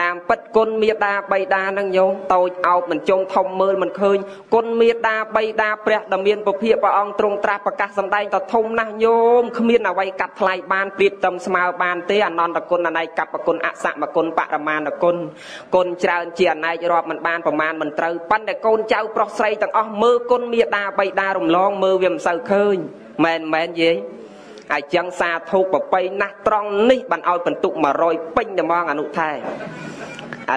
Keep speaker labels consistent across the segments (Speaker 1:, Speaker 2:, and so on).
Speaker 1: តាមពិតគុណមេដាបៃតានឹងញោមតូចអោបមិនចុងធំមើលមិនឃើញគុណមេដាបៃតាព្រះដ៏មានពភាព្រះអង្គទ្រង់ត្រាស់ប្រកាសសម្ដែងតធំណាស់ញោមគ្មានអ្វីកាត់ថ្លៃបានប្រៀបតឹមស្មើបានទេអនន្តគុណអន័យកប្បគុណអសមគុណបរមានគុណគុណច្រើនជាអណែករាប់មិនបានប្រមាណមិនត្រូវប៉ុន្តែកូនចៅប្រុសស្រីទាំងអស់មើលគុណមេដាបៃតារំលងមើលវាមិនសូវឃើញមែនមែនយាយ ហើយចឹងសាធុប្របីណាស់ត្រង់នេះបានឲ្យបន្ទុក100ពេញតែហ្មងអនុថែឥ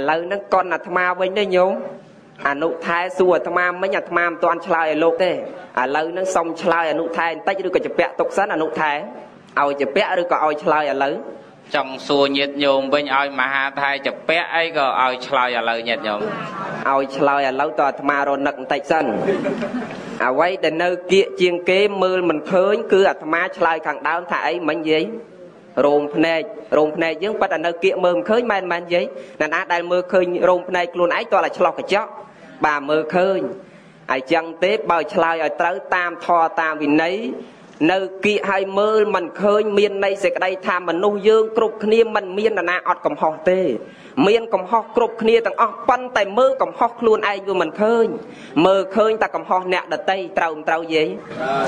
Speaker 1: ឡូវហ្នឹងកូនអាត្មាវិញទេញោមអនុថែសួរអាត្មាមិញអាត្មាមិនទាន់ឆ្លើយឲ្យលោកទេឥឡូវហ្នឹងសុំឆ្លើយអនុថែបន្តិចឬក៏ជពាក់ទុកសិនអនុថែឲ្យជពាក់ឬក៏ឲ្យឆ្លើយឥឡូវ
Speaker 2: ចង់សួរញាតញោមវិញឲ្យមហាថៃចពាក់អីក៏ឲ្យឆ្លើយឥឡូវញាតញោម
Speaker 1: ឲ្យឆ្លើយឥឡូវតើអាត្មារនឹកបន្តិចសិន អ្វីដែលនៅគៀកជាងគេមើលមិនឃើញគឺអាត្មាឆ្លើយខាងដើមថាអីមិញយាយរោមភ្នែករោមភ្នែកយើងប៉ិតតែនៅគៀកមើលមិនឃើញមែនមែនយាយណាណាដែលមើលឃើញរោមភ្នែកខ្លួនឯងតោះតែឆ្លោះកញ្ចក់បាទមើលឃើញហើយចឹងទេបើឆ្លើយឲ្យត្រូវតាមធម៌តាមវិន័យនៅគៀកឲ្យមើលមិនឃើញមានន័យសេចក្តីថាមនុស្សយើងគ្រប់គ្នាមិនមាននរណាអត់កំហុសទេ មានកំហុសគ្រប់គ្នាទាំងអស់ប៉ុន្តែមើលកំហុសខ្លួនឯងវាមិនឃើញមើលឃើញតែកំហុសអ្នកដតីត្រូវមិនត្រូវយាយ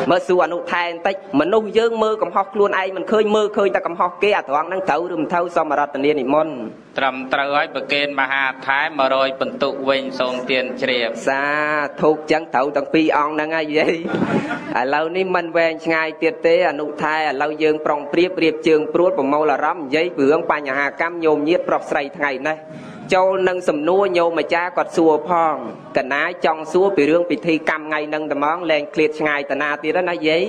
Speaker 1: មើលសួរអនុថែបន្តិចមនុស្សយើងមើលកំហុសខ្លួនឯងមិនឃើញមើលឃើញតែកំហុសគេអាត្រង់ហ្នឹងត្រូវឬមិនត្រូវសមរតនានិមន្ត
Speaker 2: ត្រឹមត្រូវហើយប្រកេនមហាថែ100បន្ទុកវិញសូមទានជ្រាប
Speaker 1: សាធុកចឹងត្រូវទាំងពីរអង្គហ្នឹងហើយយាយឥឡូវនេះមិនវែងឆ្ងាយទៀតទេអនុថែឥឡូវយើងប្រុងប្រៀបរៀបជើងព្រួតប្រមូលអារម្មណ៍និយាយពីរឿងបញ្ហាកម្មញោមញាតប្រុសស្រីថ្ងៃនេះ ចូលនឹងសំណួរញោមម្ចាស់គាត់សួរផងកណាចង់សួរពីរឿងពិធីកម្មថ្ងៃនឹងត្មងលែងឃ្លាតឆ្ងាយតាណាទៀតណាយាយ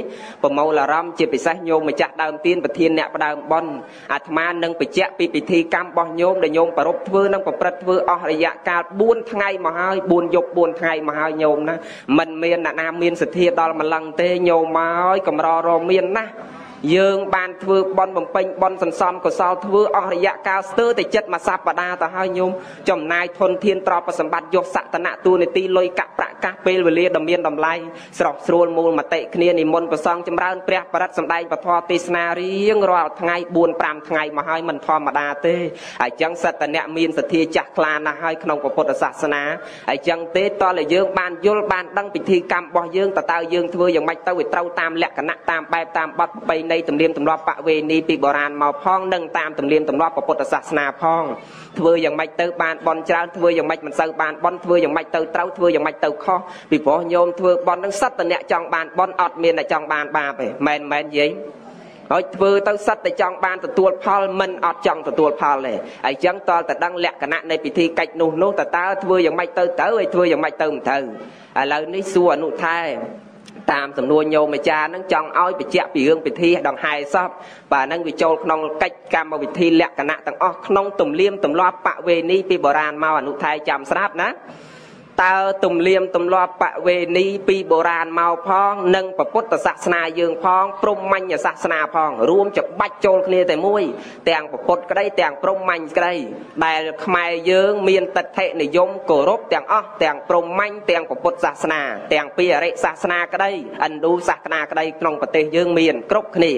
Speaker 1: ប្រមូលអារម្មណ៍ជាពិសេសញោមម្ចាស់ដើមទៀនប្រធានអ្នកផ្ដើមប៉ុនអាត្មានឹងបញ្ជាក់ពីពិធីកម្មរបស់ញោមដែលញោមប្រពធ្វើនិងប្រព្រឹត្តធ្វើអស់រយៈកាល4ថ្ងៃមកហើយ4យប់4ថ្ងៃមកហើយញោមណាមិនមានអ្នកណាមានសទ្ធាដល់ម្លឹងទេញោមមកហើយកម្ររមានណាស់ យើងបានធ្វើបន់បំពេញបន់សន្សំកុសលធ្វើអស់រយៈកាលស្ទើរតែចិត្តមួយសប្តាហ៍ទៅហើយញោមចំណាយធនធានទ្រព្យសម្បត្តិយកសក្តនៈទូនីតិលុយកាក់ប្រាក់កាសពេលវេលាដ៏មានតម្លៃស្រស់ស្រួលមូលមតិគ្នានិមន្តប្រសងចម្រើនព្រះបរិត្តសម្ដែងពធទេសនារៀងរាល់ថ្ងៃ4 5ថ្ងៃមកហើយមិនធម្មតាទេហើយចឹងសត្វតអ្នកមានសទ្ធាចាស់ខ្លាណាស់ហើយក្នុងពុទ្ធសាសនាហើយចឹងទេតើយើងបានយល់បានដឹងពិធីកម្មរបស់យើងតើតើយើងធ្វើយ៉ាងម៉េចទៅវាត្រូវតាមលក្ខណៈតាមបែបតាមបទប្រពៃណីនៃទំនៀមទម្លាប់បវេនីពីបុរាណមកផងនិងតាមទំនៀមទម្លាប់ពុទ្ធសាសនាផងធ្វើយ៉ាងម៉េចទៅបានបន់ច្រើនធ្វើយ៉ាងម៉េចមិនសូវបានបន់ធ្វើយ៉ាងម៉េចទៅត្រូវធ្វើយ៉ាងម៉េចទៅខុសពីព្រោះញោមធ្វើបន់នឹងសត្វតអ្នកចង់បានបន់អត់មានតែចង់បានបាបទេមែនមែនយាយហើយធ្វើទៅសិតតែចង់បានទទួលផលមិនអត់ចង់ទទួលផលទេហើយចឹងតលតែដឹងលក្ខណៈនៃពិធីកិច្ចនោះនោះតើតើធ្វើយ៉ាងម៉េចទៅទៅហើយធ្វើយ៉ាងម៉េចទៅមិនទៅឥឡូវនេះសួរអនុថែ តាមសំណួរញោមអាចារ្យនឹងចង់ឲ្យបញ្ជាក់ពីរឿងពិធីដង្ហែសពបាទនឹងវាចូលក្នុងកិច្ចកម្មវិធីលក្ខណៈទាំងអស់ក្នុងទំនៀមទម្លាប់បវេនីពីបុរាណមកអនុថែចាំស្រាប់ណា តើទំនៀមទម្លាប់បវេនីពីបុរាណមកផង និងពុទ្ធសាសនាយើងផងព្រហ្មញ្ញសាសនាផង រួមច្បាច់ចូលគ្នាតែមួយ ទាំងពុទ្ធក្តីទាំងព្រហ្មញ្ញក្តីដែលខ្មែរយើងមានទិដ្ឋិនិយមគោរពទាំងអស់ទាំងព្រហ្មញ្ញទាំងពុទ្ធសាសនា ទាំងពីអរិយសាសនាក្តីឥណ្ឌូសាសនាក្តីក្នុងប្រទេសយើងមានគ្រប់គ្នា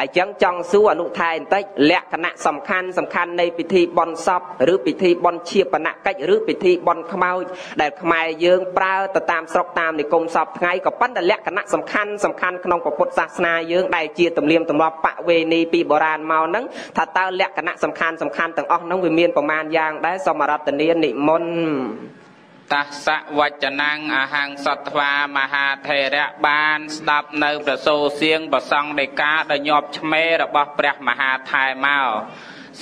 Speaker 1: អញ្ចឹងចង់សួរអនុថែបន្តិចលក្ខណៈសំខាន់សំខាន់នៃពិធីបន់សពឬពិធីបន់ជាបនកិច្ចឬពិធីបន់ខ្មោចដែលខ្មែរយើងប្រើទៅតាមស្រុកតាមនិគមសពថ្ងៃក៏ប៉ុន្តែលក្ខណៈសំខាន់សំខាន់ក្នុងពុទ្ធសាសនាយើងដែលជាទំនៀមទម្លាប់បវេនីពីបុរាណមកហ្នឹងថាតើលក្ខណៈសំខាន់សំខាន់ទាំងអស់ហ្នឹងវាមានប្រមាណយ៉ាងដែរសមរតនានិមន្ត
Speaker 2: តស្សវចនាងអហង្សត្វាមហាថេរៈបានស្ដាប់នៅប្រសូសៀងប្រសង់ដីកាដ៏ញាប់ឆ្មេរបស់ព្រះមហាថែមក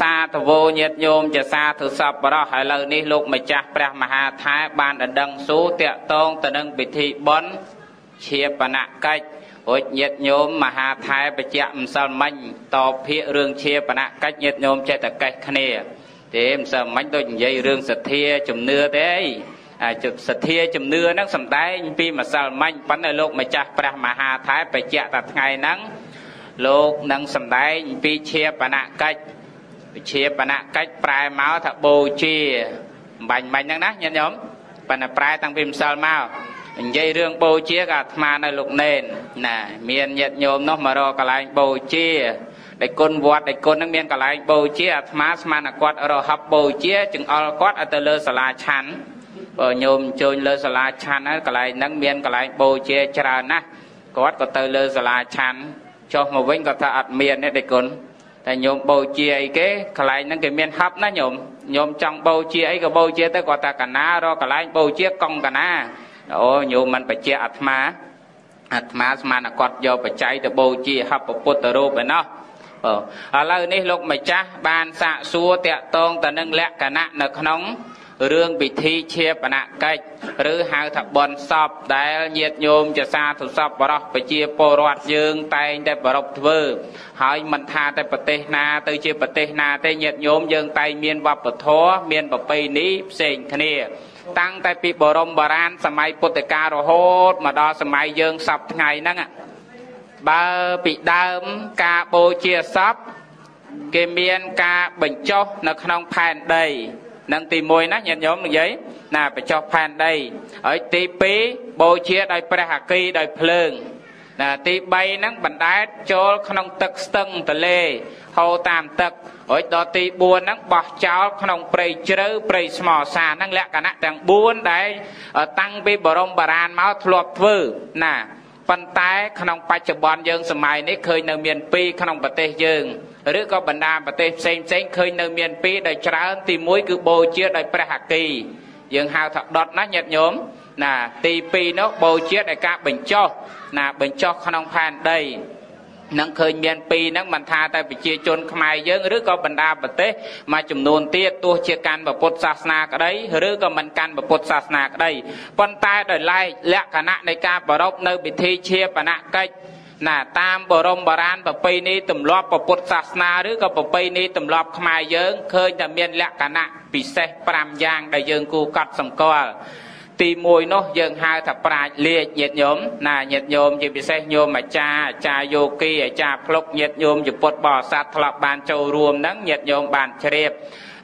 Speaker 2: សាធវោញាតញោមជាសាធុសពរោះឥឡូវនេះលោកម្ចាស់ព្រះមហាថែបានដណ្ដឹងសួរតាក់តងទៅនឹងពិធីបុណ្យជាបណកិច្ចរួចញាតញោមមហាថែបច្ចៈម្សិលមិញតបភាករឿងជាបណកិច្ចញាតញោមចេះតែកេះគ្នាទេម្សិលមិញដូចនិយាយរឿងសទ្ធាជំនឿទេអីសទ្ធាជំនឿហ្នឹងសំដែងពីម្សិលមិញប៉ុន្តែលោកម្ចាស់ព្រះមហាថែបច្ចៈតែថ្ងៃហ្នឹងលោកនឹងសំដែងពីជាបណកិច្ច វិជាបណកិច្ចប្រែមកថាបូជាបាញ់បាញ់ហ្នឹងណាញាតិញោមប៉ុន្តែប្រែតាំងពីម្សិលមកនិយាយរឿងបូជាក៏អាត្មានៅលោកនេនណាមានញាតិញោមនោះមករកកន្លែងបូជាដែលគុណវត្តដែលគុណនឹងមានកន្លែងបូជាអាត្មាស្មានគាត់រហັບបូជាចង្អុលគាត់ឲ្យទៅលើសាលាឆាន់បើញោមអញ្ជើញលើសាលាឆាន់ហើយកន្លែងហ្នឹងមានកន្លែងបូជាច្រើនណាស់គាត់ក៏ទៅលើសាលាឆាន់ចុះមកវិញគាត់ថាអត់មានទេដេគុណ តែញោមបូជាអីគេកន្លែងហ្នឹងគេមានហັບណាញោមញោមចង់បូជាអីក៏បូជាទៅគាត់ថាកណារកកន្លែងបូជាកង់កណាអូញោមមិនបជាអាត្មាអាត្មាស្មានតែគាត់យកបច្ច័យទៅបូជាហັບពុទ្ធរូបឯណោះឥឡូវនេះលោកម្ចាស់បានសាកសួរតាក់ទងទៅនឹងលក្ខណៈនៅក្នុង រឿងពិធីឈាបនកិច្ចឬហៅថាបន់សពដែលញាតញោមចសាទុសពបរោះប្រជាពលរដ្ឋយើងតែងតែប្រពធ្វើ ហើយមិនថាតែប្រទេសណាទៅជាប្រទេសណាទេញាតញោមយើងតែងមានវប្បធម៌មានប្រពៃណីផ្សេងគ្នា តាំងតែពីបរមបារាណសម័យពុទ្ធកាលរហូតមកដល់សម័យយើងសពថ្ងៃហ្នឹងបើពីដើមការបូជាសពគេមានការបញ្ចុះនៅក្នុងផែនដី នឹងទី1ណាញាតិញោមនិយាយណាបញ្ចុះផែនដីហើយទី2បូជាដោយព្រះអគីដោយភ្លើងណាទី3ហ្នឹងបណ្ដែតចូលក្នុងទឹកស្ទឹងទលេហូរតាមទឹករួចដល់ទី4ហ្នឹងបោះចោលក្នុងព្រៃជ្រៅព្រៃស្មោសាហ្នឹងលក្ខណៈទាំង4ដែលតាំងពីបរមបារាណមកធ្លាប់ធ្វើណាប៉ុន្តែក្នុងបច្ចុប្បន្នយើងសម័យនេះឃើញនៅមាន2ក្នុងប្រទេសយើង ឬក៏បណ្ដាប្រទេសផ្សេងផ្សេងឃើញនៅមាន2ដោយច្រើនទី1គឺបូជាដោយព្រះអគីយើងហៅថាដុតណាញាតិញោមណាទី2នោះបូជាដោយការបញ្ចុះណាបញ្ចុះក្នុងផែនដីនឹងឃើញមានពីរហ្នឹងមិនថាតែប្រជាជនខ្មែរយើងឬក៏បណ្ដាប្រទេសមួយចំនួនទៀតទោះជាកាន់ពុទ្ធសាសនាក្តីឬក៏មិនកាន់ពុទ្ធសាសនាក្តីប៉ុន្តែដោយឡែកលក្ខណៈនៃការប្រពនៅពិធីឈាបនកិច្ច ណាតាមបរមបារាណប្រពៃណីទម្លាប់ពុទ្ធសាសនាឬក៏ប្រពៃណីទម្លាប់ខ្មែរយើងឃើញតែមានលក្ខណៈពិសេស5យ៉ាងដែលយើងគូកត់សម្គាល់ទី1នោះយើងហៅថាប្រាជ្ញលេខញាតិញោមណាញាតិញោមជាពិសេសញោមអាចារ្យអាចារ្យយោគីអាចារ្យភ្លុកញាតិញោមជាពុទ្ធបរិស័ទធ្លាប់បានចូលរួមហ្នឹងញាតិញោមបានជ្រាប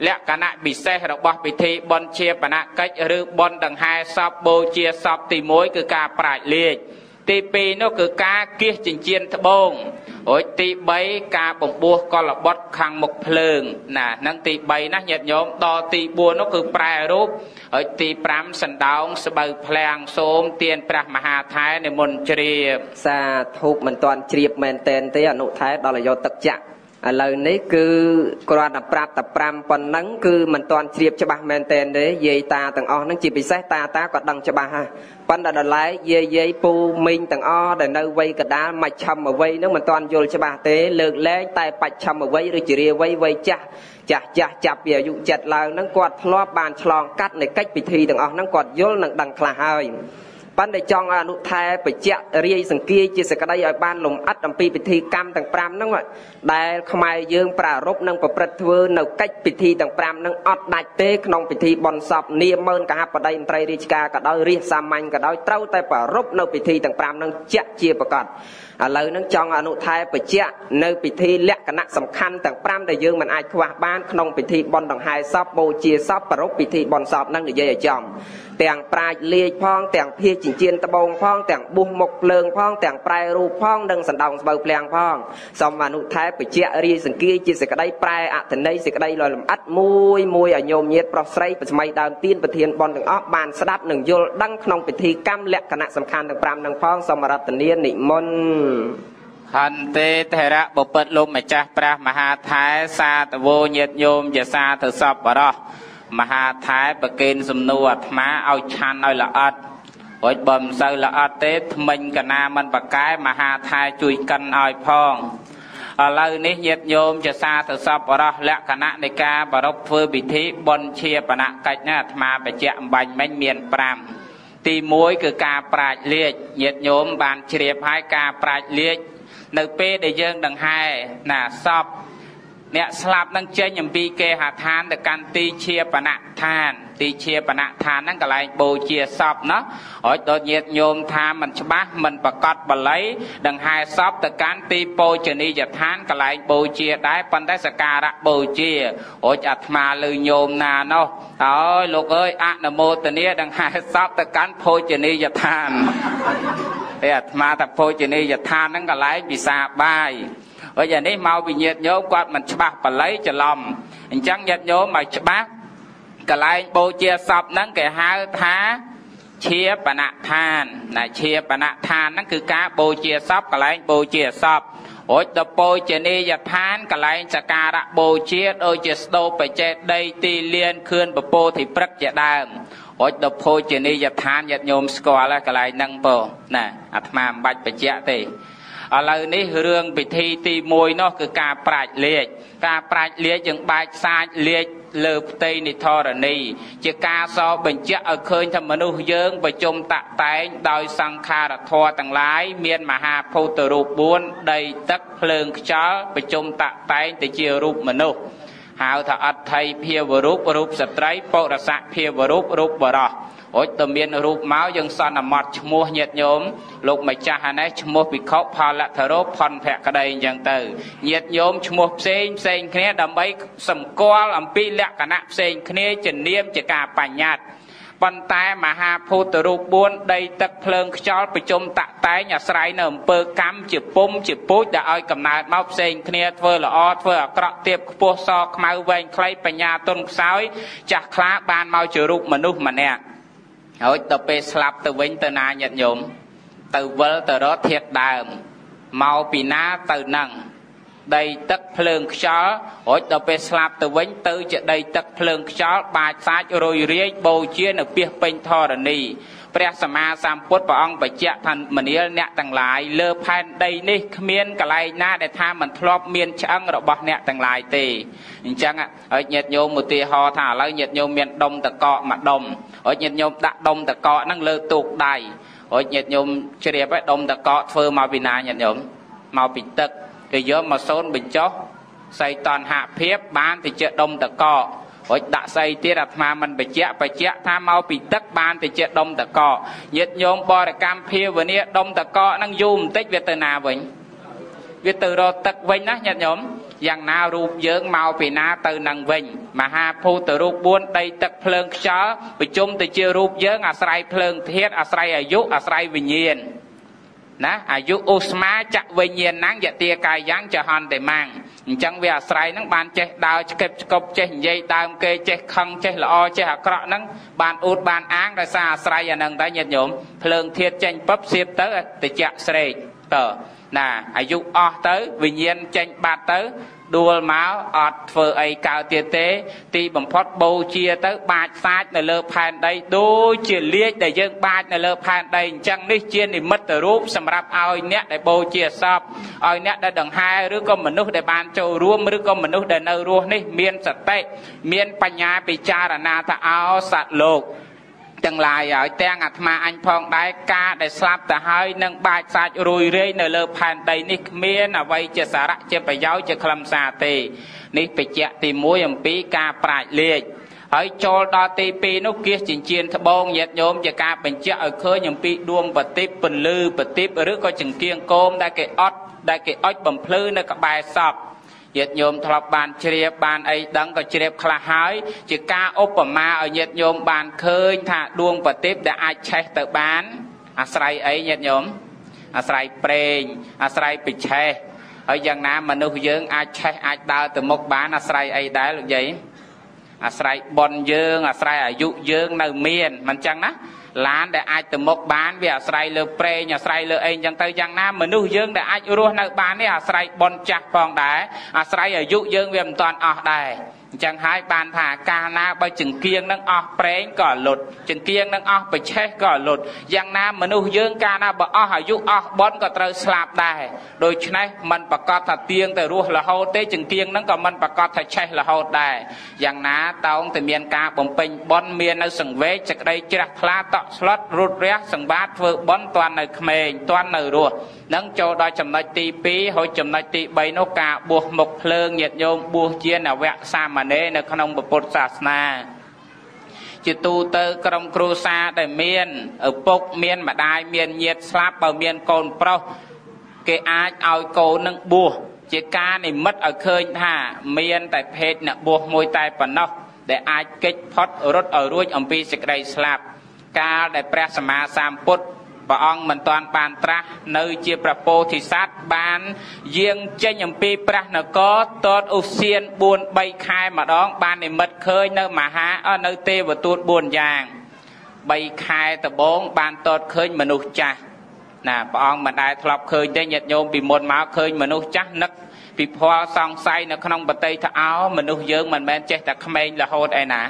Speaker 2: លក្ខណៈពិសេសរបស់ពិធីបុណ្យជាបណកិច្ចឬបុណ្យដង្ហែសពបូជាសពទី1គឺការប្រាជ្ញលេខ ទី2នោះគឺការគៀសចិញ្ចៀនត្បូងរួចទី3ការបំពោះកលបុតខាងមុខភ្លើង ណានឹងទី3ណាញាតិញោមដល់ទី4នោះគឺប្រែរូបហើយទី5សណ្ដោងស្បូវភ្លាំងសូមទានព្រះមហាថែនិមន្តជ្រាប
Speaker 1: សាធុមិនទាន់ជ្រាបមែនតែនទេអនុថែដល់អាយុទឹកចាក់ ឥឡូវនេះគឺគ្រាន់តែប្រាប់តែ5ប៉ុណ្ណឹងគឺមិនទាន់ជ្រាបច្បាស់មែនតែនទេយាយតាទាំងអស់ហ្នឹងជាពិសេសតាតាក៏ដឹងច្បាស់ហើយប៉ុន្តែដល់ឡែកយាយយាយពូមីងទាំងអស់ដែលនៅវ័យកដាលមកឆឹមអវ័យហ្នឹងមិនទាន់យល់ច្បាស់ទេលើកលែងតែបច្ចឆឹមអវ័យឬជារាវ័យវ័យចាស់ចាស់ចាស់ចាប់ពីអាយុ7ឡើងហ្នឹងគាត់ធ្លាប់បានឆ្លងកាត់នៃកិច្ចពិធីទាំងអស់ហ្នឹងគាត់យល់និងដឹងខ្លះហើយ ប៉ុន្តែចង់អនុថែបច្ចៈរាយសង្គីជាសក្តីឲ្យបានលំអិតអំពីពិធីកម្មទាំង5ហ្នឹងដែលខ្មែរយើងប្រារព្ធនិងប្រព្រឹត្តធ្វើនៅកិច្ចពិធីទាំង5ហ្នឹងអត់ដាច់ទេក្នុងពិធីបុណ្យសពនាមឺនកហបតីមន្ត្រីរាជការក៏ដោយរាជសាមញ្ញក៏ដោយត្រូវតែប្រារព្ធនៅពិធីទាំង5ហ្នឹងជាក់ជាប្រកបឥឡូវហ្នឹងចង់អនុថែបច្ចៈនៅពិធីលក្ខណៈសំខាន់ទាំង5ដែលយើងមិនអាចខ្វះបានក្នុងពិធីបុណ្យដង្ហែសពបូជាសពប្រពពិធីបុណ្យសពហ្នឹងនិយាយឲ្យចំ ទាំងប្រាជ្ញលាយផងទាំងភាចិញ្ចៀនត្បូងផងទាំងបុះមុខភ្លើងផងទាំងប្រែរូបផងនិងសណ្ដោងស្បូវភ្លៀងផងសូមអនុថែបច្ចៈរាយសង្គីជាសេចក្តីប្រែអត្ថន័យសេចក្តីលលំអិតមួយមួយឲ្យញោមញាតប្រុសស្រីបស្មៃដើមទៀនប្រធានបនទាំងអស់បានស្ដាប់និងយល់ដឹងក្នុងពិធីកម្មលក្ខណៈសំខាន់ទាំង5នឹងផងសូមរតនានិមន្ត
Speaker 2: ហន្ទេធរៈបពិតលោកម្ចាស់ព្រះមហាថែសាទវោញាតញោមជាសាទសពបរោះ មហាថែប្រគេនសំណួរអាត្មាឲ្យឆាន់ឲ្យល្អិតរួចបើមិនសូវល្អិតទេថ្មិញកណាមិនប្រកែមហាថែជួយកិនឲ្យផងឥឡូវនេះញាតិញោមជាសាទៅសពរោះលក្ខណៈនៃការប្រពធ្វើពិធីបុណ្យជាបណកិច្ចណាអាត្មាបច្ចៈអំបញ្ញមិញមាន5ទី1គឺការប្រាជ្ញលេខញាតិញោមបានជ្រាបហើយការប្រាជ្ញលេខនៅពេលដែលយើងដង្ហែណាសព អ្នកស្លាប់នឹងចេញអំពីគេហដ្ឋានទៅកាន់ទីជាបណដ្ឋាន ទីជាបណដ្ឋានហ្នឹងកន្លែងបូជាសពណាហើយដល់ញាតញោមថាมันច្បាស់มันប្រកាសបល័យដង្ហែសពទៅកាន់ទីពោជនីយដ្ឋានកន្លែងបូជាដែរប៉ុន្តែសការៈបូជារួចអាត្មាលើញោមណានោះអើយលោកអើយអនុមោទនាដង្ហែសពទៅកាន់ភោជនីយដ្ឋានតែអាត្មាថាភោជនីយដ្ឋានហ្នឹងកន្លែងពិសាបាយ ហើយអានេះមកវិញ្ញាតញោមគាត់មិនច្បាស់បល័យច្រឡំអញ្ចឹងញាតិញោមឲ្យច្បាស់កន្លែងបូជាសពហ្នឹងគេហៅថាជាបណដ្ឋានណាជាបណដ្ឋានហ្នឹងគឺការបូជាសពកន្លែងបូជាសពរួចដល់ពោជនីយដ្ឋានកន្លែងសក្ការៈបូជាដូចជាស្ដោបច្ចេដីទីលានខឿនពពោធិព្រឹកជាដើមរួចដល់ភោជនីយដ្ឋានញាតិញោមស្គាល់ហើយកន្លែងហ្នឹងពោណាអាត្មាមិនបាច់បញ្ជាក់ទេ ឥឡូវនេះរឿងពិធីទី1នោះគឺការប្រាជ្ញលេខការប្រាជ្ញលេខយើងបែកសាច់លេខលើផ្ទៃនិធរណីជាការសបញ្ជាក់ឲ្យឃើញថាមនុស្សយើងប្រជុំតាក់តែងដោយសង្ខារធម៌ទាំងឡាយមានមហាភូតរូប4ដីទឹកភ្លើងខ្យល់ប្រជុំតាក់តែងទៅជារូបមនុស្សហៅថាអដ្ឋិភាវរូបរូបស្ត្រីបុរស័កភាវរូបរូបបរោះ រួចទៅមានរូបមកយើងសន្មត់ឈ្មោះញាតញោមលោកម្ចាស់អានេះឈ្មោះភិក្ខុផលធរោផនភក្តីអញ្ចឹងទៅញាតញោមឈ្មោះផ្សេងផ្សេងគ្នាដើម្បីសម្គាល់អំពីលក្ខណៈផ្សេងគ្នាជានាមជាការបញ្ញត្តិប៉ុន្តែមហាភូតរូប4ដីទឹកភ្លើងខ្យល់ប្រជុំតាក់តែងអាស្រ័យនៅអំពើកម្មជាពុំជាពូជដែលឲ្យកំណើតមកផ្សេងគ្នាធ្វើល្អធ្វើអាក្រក់ទៀបខ្ពស់សខ្មៅវែងខ្លីបញ្ញាទុនខ្សោយចាស់ខ្លាបានមកជារូបមនុស្សម្នាក់ ហើយដល់ពេលស្លាប់ទៅវិញទៅណាញាតិញោមទៅវិលទៅរកធាតដើមមកពីណាទៅនឹងដីទឹកភ្លើងខ្យល់រួចដល់ពេលស្លាប់ទៅវិញទៅជាដីទឹកភ្លើងខ្យល់បាចសាច់រយរាយបូជានៅពាសពេញធរណី ព្រះសម្មាសម្ពុទ្ធព្រះអង្គបញ្ជាក់ថាមនាលអ្នកទាំងឡាយលើផែនដីនេះគ្មានកន្លែងណាដែលថាមិនធ្លាប់មានឆ្អឹងរបស់អ្នកទាំងឡាយទេអញ្ចឹងហើយញាតិញោមឧទាហរណ៍ថាឥឡូវញាតិញោមមានដុំតកកមួយដុំហើយញាតិញោមដាក់ដុំតកកហ្នឹងលើទូកដៃហើយញាតិញោមជ្រាបហើយដុំតកកធ្វើមកពីណាញាតិញោមមកពីទឹកគេយកមកសូនបញ្ចុះសីតនហភាពបានទៅជាដុំតកក រួចដាក់ស្អីទៀតអាត្មាមិនបញ្ជាក់បញ្ជាក់ថាមកពីទឹកបានទៅជាដុំតកញាតិញោមបរិកម្មភាវនាដុំតកហ្នឹងយូរបន្តិចវាទៅណាវិញវាទៅរកទឹកវិញណាញាតិញោមយ៉ាងណារូបយើងមកពីណាទៅនឹងវិញមហាភូតរូប4ដីទឹកភ្លើងខ្យល់ប្រជុំទៅជារូបយើងអាស្រ័យភ្លើងធាតុអាស្រ័យអាយុអាស្រ័យវិញ្ញាណណាអាយុឧស្មាចៈវិញ្ញាណังយតិកាយ៉ាងចហន្តេម៉ាំង អញ្ចឹងវាអាស្រ័យហ្នឹងបានចេះដើរឆ្កឹបឆ្កប់ចេះនិយាយដើមគេចេះខឹងចេះល្អចេះអាក្រក់ហ្នឹងបានអួតបានអាងដោយសារអាស្រ័យអាហ្នឹងតែញាតិញោមភ្លើងធាតចេញពឹបសៀបទៅតិចស្រេកតើណាអាយុអស់ទៅវិញ្ញាណចេញបាត់ទៅ ដួលមកអត់ធ្វើអីកើតទៀតទេ ទីបំផុតបូជាទៅបាចសាច់នៅលើផែនដីដូចជាលាជដែលយើងបាចនៅលើផែនដីអញ្ចឹងនេះជានិមិត្តរូបសម្រាប់ឲ្យអ្នកដែលបូជាសពឲ្យអ្នកដែលដង្ហែឬក៏មនុស្សដែលបានចូលរួមឬក៏មនុស្សដែលនៅរស់នេះ មានសតិមានបញ្ញាពិចារណាថាអោសត្វលោក ទាំងឡាយហើយទាំងអាត្មាអញផងដែរការដែលស្លាប់ទៅហើយនឹងបាចសាច់រួយរាយនៅលើផែនដីនេះគ្មានអ្វីជាសារៈជាប្រយោជន៍ជាខ្លឹមសារទេនេះបច្ចៈទី1អំពីការប្រាជ្ញលេខហើយចូលដល់ទី2នោះគៀសចិញ្ចៀនត្បូងញាតញោមជាការបញ្ជាក់ឲ្យឃើញអំពីដួងបតិបពន្លឺបតិបឬក៏ចង្គៀងគោមដែលគេអត់ដែលគេអុចបំភ្លឺនៅក្បែរសព ញាតិញោមធ្លាប់បានជ្រាបបានអីដឹងក៏ជ្រាបខ្លះហើយ ជាការឧបមាឲ្យញាតិញោមបានឃើញថាដួងប្រទីបដែលអាចឆេះទៅបាន អាស្រ័យអីញាតិញោមអាស្រ័យប្រេងអាស្រ័យពិឆេះហើយយ៉ាងណាមនុស្សយើងអាចឆេះអាចដើរទៅមុខបានអាស្រ័យអីដែរលោកយាយអាស្រ័យប៉ុនយើងអាស្រ័យអាយុយើងនៅមានមិនចឹងណា ឡានដែលអាចទៅមុខបានវាអាស្រ័យលើប្រេងអាស្រ័យលើអីចឹងទៅយ៉ាងណាមនុស្សយើងដែលអាចរស់នៅបាននេះអាស្រ័យបនចាស់ផងដែរអាស្រ័យអាយុយើងវាមិនតាន់អស់ដែរ អញ្ចឹងហើយបានថាកាលណាបើចង្គៀងនឹងអស់ប្រេងក៏លុតចង្គៀងនឹងអស់បច្ឆេះក៏លុតយ៉ាងណាមនុស្សយើងកាលណាបើអស់អាយុអស់បនក៏ត្រូវស្លាប់ដែរដូច្នេះมันប្រកាសថាទៀងទៅរស់រហូតទេចង្គៀងនឹងក៏มันប្រកាសថាឆេះរហូតដែរយ៉ាងណាតោងតែមានការបំពេញបនមាននៅសង្វេគចក្តីជ្រះថ្លាតក់ស្លុតរត់រះសង្វាតធ្វើបនតាន់នៅក្មេងតាន់នៅរស់នឹងចូលដល់ចំណុចទី2ហើយចំណុចទី3នោះការបួសមុខភ្លើងញាតញោមបួសជានវៈសាម ណេរនៅក្នុងពុទ្ធសាសនាជាទូទៅក្រុមគ្រួសារដែលមានឪពុកមានម្ដាយមានញាតិស្លាប់បើមានកូនប្រុសគេអាចឲ្យកូននឹងបួសជាការនិមិត្តឲ្យឃើញថា មានតែភេទអ្នកបួសមួយតែប៉ុណ្ណោះដែលអាចកិច្ចផុតរត់ឲ្យរួចអំពីសេចក្តីស្លាប់ កាលដែលព្រះសម្មាសម្ពុទ្ធ ព្រះអង្គមិនទាន់បានត្រាស់នៅជាព្រះពោធិសត្វបានយាងចេញអំពីព្រះនគរតតឧសៀន4 3ខែម្ដង បាននិមិត្តឃើញនៅមហានៅទេវទូត4យ៉ាង3ខែដំបូងបានតតឃើញមនុស្សចាស់ណាព្រះអង្គមិនដែលធ្លាប់ឃើញទេញាតិញោមពីមុនមកឃើញមនុស្សចាស់នឹកពិភ័លសង្ស័យនៅក្នុងបតីថាអោមនុស្សយើងមិនមែនចេះតែក្មេងរហូតឯណា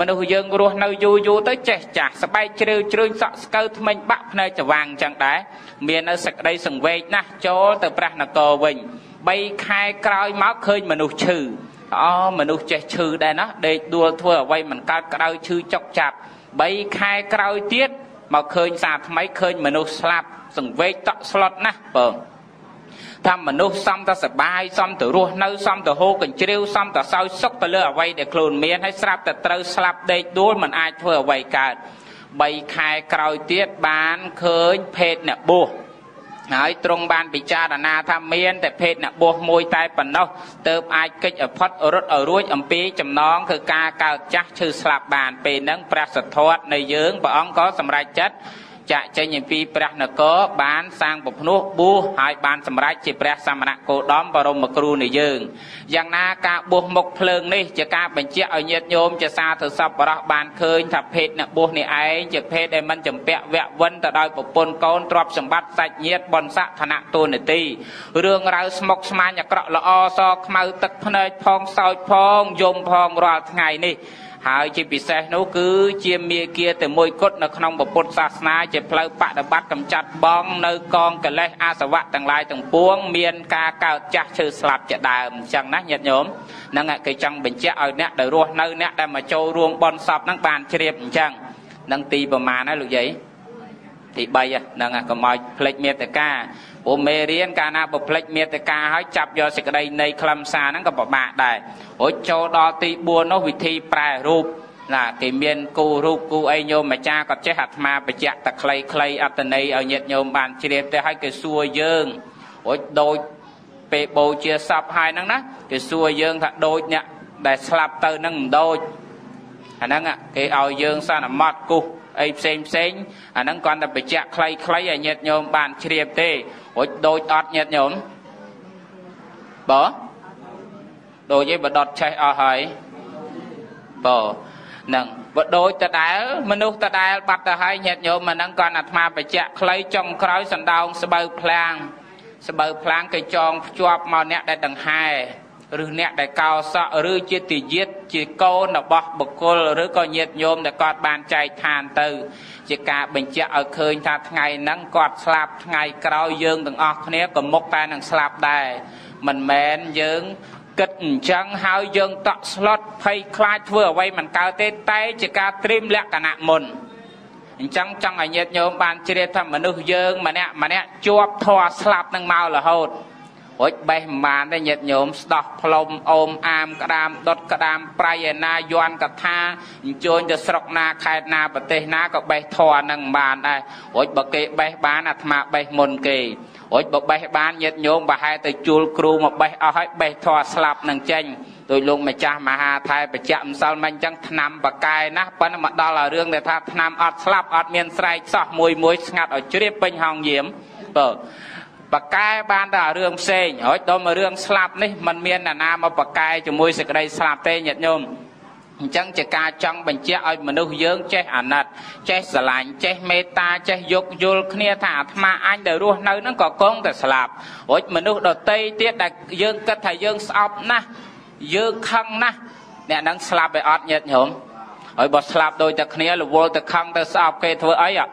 Speaker 2: មនុស្សយើងរស់នៅយូរយូរទៅចេះចាស់ស្បែកជ្រឿជ្រឿញសក់ស្កូវថ្មិញបាក់ភ្នែកច្វាំងចឹងដែរមាននៅសក្តីសង្វេគណាស់ចូលទៅព្រះនគរវិញ3ខែក្រោយមកឃើញមនុស្សឈឺអូមនុស្សចេះឈឺដែរណាដេកដួលធ្វើអ្វីមិនកើតក្តៅឈឺចុកចាប់3ខែក្រោយទៀតមកឃើញសារថ្មីឃើញមនុស្សស្លាប់សង្វេគតក់ស្លុតណាស់បង ថាមនុស្សសំតែសបាយសំទៅរស់នៅសំទៅហូរកញ្ជ្រៀវសំទៅសោយសុខទៅលើអ្វីដែលខ្លួនមានហើយស្រាប់តែត្រូវស្លាប់ដេកដួលមិនអាចធ្វើអ្វីកើត3ខែក្រោយទៀតបានឃើញភេទអ្នកបួសហើយទ្រង់បានពិចារណាថាមានតែភេទអ្នកបួសមួយតែប៉ុណ្ណោះទើបអាចកិច្ចអផុតរត់ឲ្យរួចអំពីចំណងគឺការកើតចាស់ឈឺស្លាប់បានពេលហ្នឹងព្រះសទ្ធត្ថនៃយើងព្រះអង្គក៏សម្រេចចិត្ត ចាក់ចេញអំពីព្រះនគរបានសាងពភ្នោះបួសហើយបានសម្រេចជាព្រះសមណគោតមបរមគ្រូនៃយើងយ៉ាងណាការបួសមុខភ្លើងនេះជាការបញ្ជាក់ឲ្យញាតិញោមជាសាធុសប្បុរសបានឃើញថាភេទអ្នកបួសនេះឯងជាភេទដែលមិនចម្ពាក់វៈវិនទៅដោយប្រពន្ធកូនទ្រព្យសម្បត្តិសាច់ញាតិបនស័កឋានៈទូនាទីរឿងរ៉ាវស្មុគស្មាញអាក្រក់ល្អសខ្មៅទឹកភ្នែកផងសោចផងយំផងរាល់ថ្ងៃនេះ ហើយជាពិសេសនោះគឺជាមាគាតែមួយគត់នៅក្នុងពុទ្ធសាសនាជាផ្លូវបដិបត្តិកម្ចាត់បងនៅកងកិលេសអាសវៈទាំងឡាយទាំងពួង មានការកើតចាស់ឈឺស្លាប់ជាដើមអញ្ចឹងណាញាតិញោមហ្នឹងគេចង់បញ្ជាក់ឲ្យអ្នកដែលរស់នៅអ្នកដែលមកចូលរួមបន់សពហ្នឹងបានជ្រាបអញ្ចឹងនឹងទីប្រមាណហើយលោកយាយទី3ហ្នឹងកុំឲ្យភ្លេចមេត្តា ព្រោះមេរៀនកាលណាបើភ្លេចមេត្តាហើយចាប់យកសេចក្តីនៃខ្លឹមសារហ្នឹងក៏ពិបាកដែររួចចូលដល់ទី4នោះវិធីប្រែរូបណាគេមានគូរូបគូអីញោមអាចារ្យក៏ចេះអាត្មាបញ្ជាក់តែខ្លីខ្លីអត្តន័យឲ្យញាតិញោមបានជ្រាបទៅឲ្យគេសួរយើងរួចដូចពេលបូជាសពហើយហ្នឹងណាគេសួរយើងថាដូចអ្នកដែលស្លាប់ទៅហ្នឹងមិនដូចអាហ្នឹងគេឲ្យយើងសន្មត់គូសអីផ្សេងផ្សេងអាហ្នឹងគ្រាន់តែបញ្ជាក់ខ្លីខ្លីឲ្យញាតិញោមបានជ្រាបទេ រួចដូចអត់ញាតិញោមបើដូចឯងបដុតឆេះអស់ហើយបើនឹងបើដូចតដែលមនុស្សតដែលបាត់ទៅហើយញាតិញោមអាហ្នឹងគាត់អាត្មាបច្ចៈខ្លីចុងក្រោយសណ្ដោងស្បូវភ្លាងស្បូវភ្លាងគេចងភ្ជាប់មកអ្នកដែលដង្ហែ ឬអ្នកដែលកោសក់ឬជាទយាតជាកូនរបស់បុគ្គលឬក៏ញាតិញោមដែលគាត់បានចែកឋានទៅ ជាការបញ្ជាក់ឲ្យឃើញថាថ្ងៃហ្នឹងគាត់ស្លាប់ថ្ងៃក្រោយយើងទាំងអស់គ្នាក៏មុខតែនឹងស្លាប់ដែរមិនមែនយើងគិតអញ្ចឹងហើយយើងតក់ស្លុតភ័យខ្លាចធ្វើអ្វីមិនកើតទេតែជាការត្រៀមលក្ខណៈមុនអញ្ចឹងចង់ឲ្យញាតិញោមបានជ្រាបថាមនុស្សយើងម្នាក់ម្នាក់ជាប់ធေါ်ស្លាប់នឹងមករហូត រួចបេះមិនបានទេញាតិញោមស្ដោះផ្លុំអូមអាមក្តាមដុតក្តាមប្រៃឯណាយន់កថាអញ្ជើញទៅស្រុកណាខេត្តណាប្រទេសណាក៏បេះធေါ်នឹងបានដែររួចបើគេបេះបានអាត្មាបេះមុនគេរួចបើបេះបានញាតិញោមប្រហែលទៅជួលគ្រូមកបេះអស់ហើយបេះធေါ်ស្លាប់នឹងចេញដោយលោកម្ចាស់មហាថៃបច្ចៈម្សិលមិញអញ្ចឹងឆ្នាំបកែណាស់ប៉ុន្តែមកដល់ឲ្យរឿងដែលថាឆ្នាំអត់ស្លាប់អត់មានស្រែកសោះមួយមួយស្ងាត់ឲ្យជ្រាបពេញហងយាមបើ បកែបានតែរឿងផ្សេងហើយដល់មករឿងស្លាប់នេះมันមានអ្នកណាមកបកែជាមួយសេចក្តីស្លាប់ទេញាតិញោមអញ្ចឹងជាការចង់បញ្ជាក់ឲ្យមនុស្សយើងចេះអាណិតចេះស្រឡាញ់ចេះមេត្តាចេះយោគយល់គ្នាថាអាត្មាអញដែលរស់នៅហ្នឹងក៏គង់តែស្លាប់រួចមនុស្សដតីទៀតដែលយើងគិតថាយើងស្អប់ណាស់យើងខឹងណាស់អ្នកហ្នឹងស្លាប់ឲ្យអត់ញាតិញោមហើយបើស្លាប់ដូចតែគ្នារវល់ទៅខឹងទៅស្អប់គេធ្វើអីអ្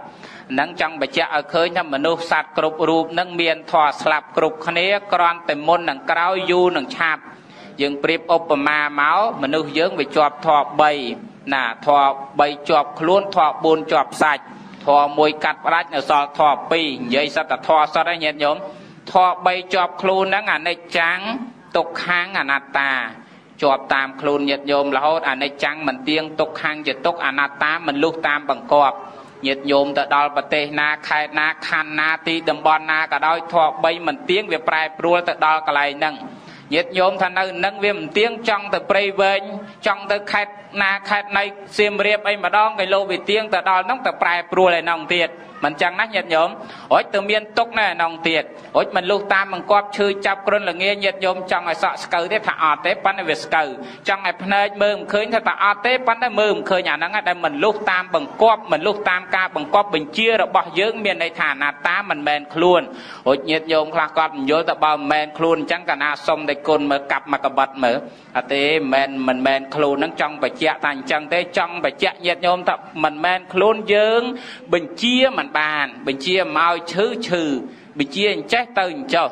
Speaker 2: នឹងចង់បញ្ជាក់ឲ្យឃើញថាមនុស្សសត្វគ្រប់រូបនឹងមានធម៌ស្លាប់គ្រប់គ្នាគ្រាន់តែមុននឹងក្រោយយូរនឹងឆាប់យើងប្រៀបឧបមាមកមនុស្សយើងវាជាប់ធម៌3ណាធម៌3ជាប់ខ្លួនធម៌4ជាប់ផ្សាច់ធម៌1កាត់ផ្ដាច់នៅសល់ធម៌2និយាយសត្វតែធម៌សត្វហ្នឹងញាតិញោមធម៌3ជាប់ខ្លួនហ្នឹងអនិច្ចំទុក្ខំអនត្តាជាប់តាមខ្លួនញាតិញោមរហូតអនិច្ចំមិនទៀងទុក្ខំជាទុក្ខអនត្តាមិនលុះតាមបង្គាប់ ញាតិញោមទៅដល់ប្រទេសណាខេត្តណាខណ្ឌណាទីតំបន់ណាក៏ដោយធម៌3មិនទៀងវាប្រែប្រួលទៅដល់កន្លែងហ្នឹងញាតិញោមថានៅនឹងវាមិនទៀងចង់ទៅព្រៃវែងចង់ទៅខេត្តណាខេត្តនៃសៀមរាបអីម្ដងគីឡូវិទៀងទៅដល់ហ្នឹងទៅប្រែប្រួលឯហ្នឹងទៀតមិនចឹងណាញាតិញោមរួចទៅមានទុកណែឯនងទៀតរួចមិនលុះតាមបង្គាប់ឈឺចាប់គ្រុនល្ងាញាតិញោមចង់ឲ្យសក់ស្កូវទេថាអត់ទេប៉ុន្តែវាស្កូវចង់ឲ្យភ្នែកមើលមិនឃើញថាថាអត់ទេប៉ុន្តែមើលមិនឃើញអាហ្នឹងដែលមិនលុះតាមបង្គាប់មិនលុះតាមការបង្គាប់បញ្ជារបស់យើងមានន័យថាអនាត្តាមិនមែនខ្លួនរួចញាតិញោមខ្លះគាត់មិនយល់ទៅបើមិនមែនខ្លួនអញ្ចឹងកាលណាសុំតែគុណមើលកាប់មកកបិតមើលអត់ទេមិនមែនមិនមែនខ្លួនហ្នឹងចង់បញ្ជាក់ថាអញ្ចឹងទេចង់បញ្ជាក់ញាតិញោមថាមិនមែនខ្លួនយើង បញ្ជាមិនបាន បញ្ជាមកឈឺឈឺបញ្ជាអញ្ចេះទៅអញ្ចោះ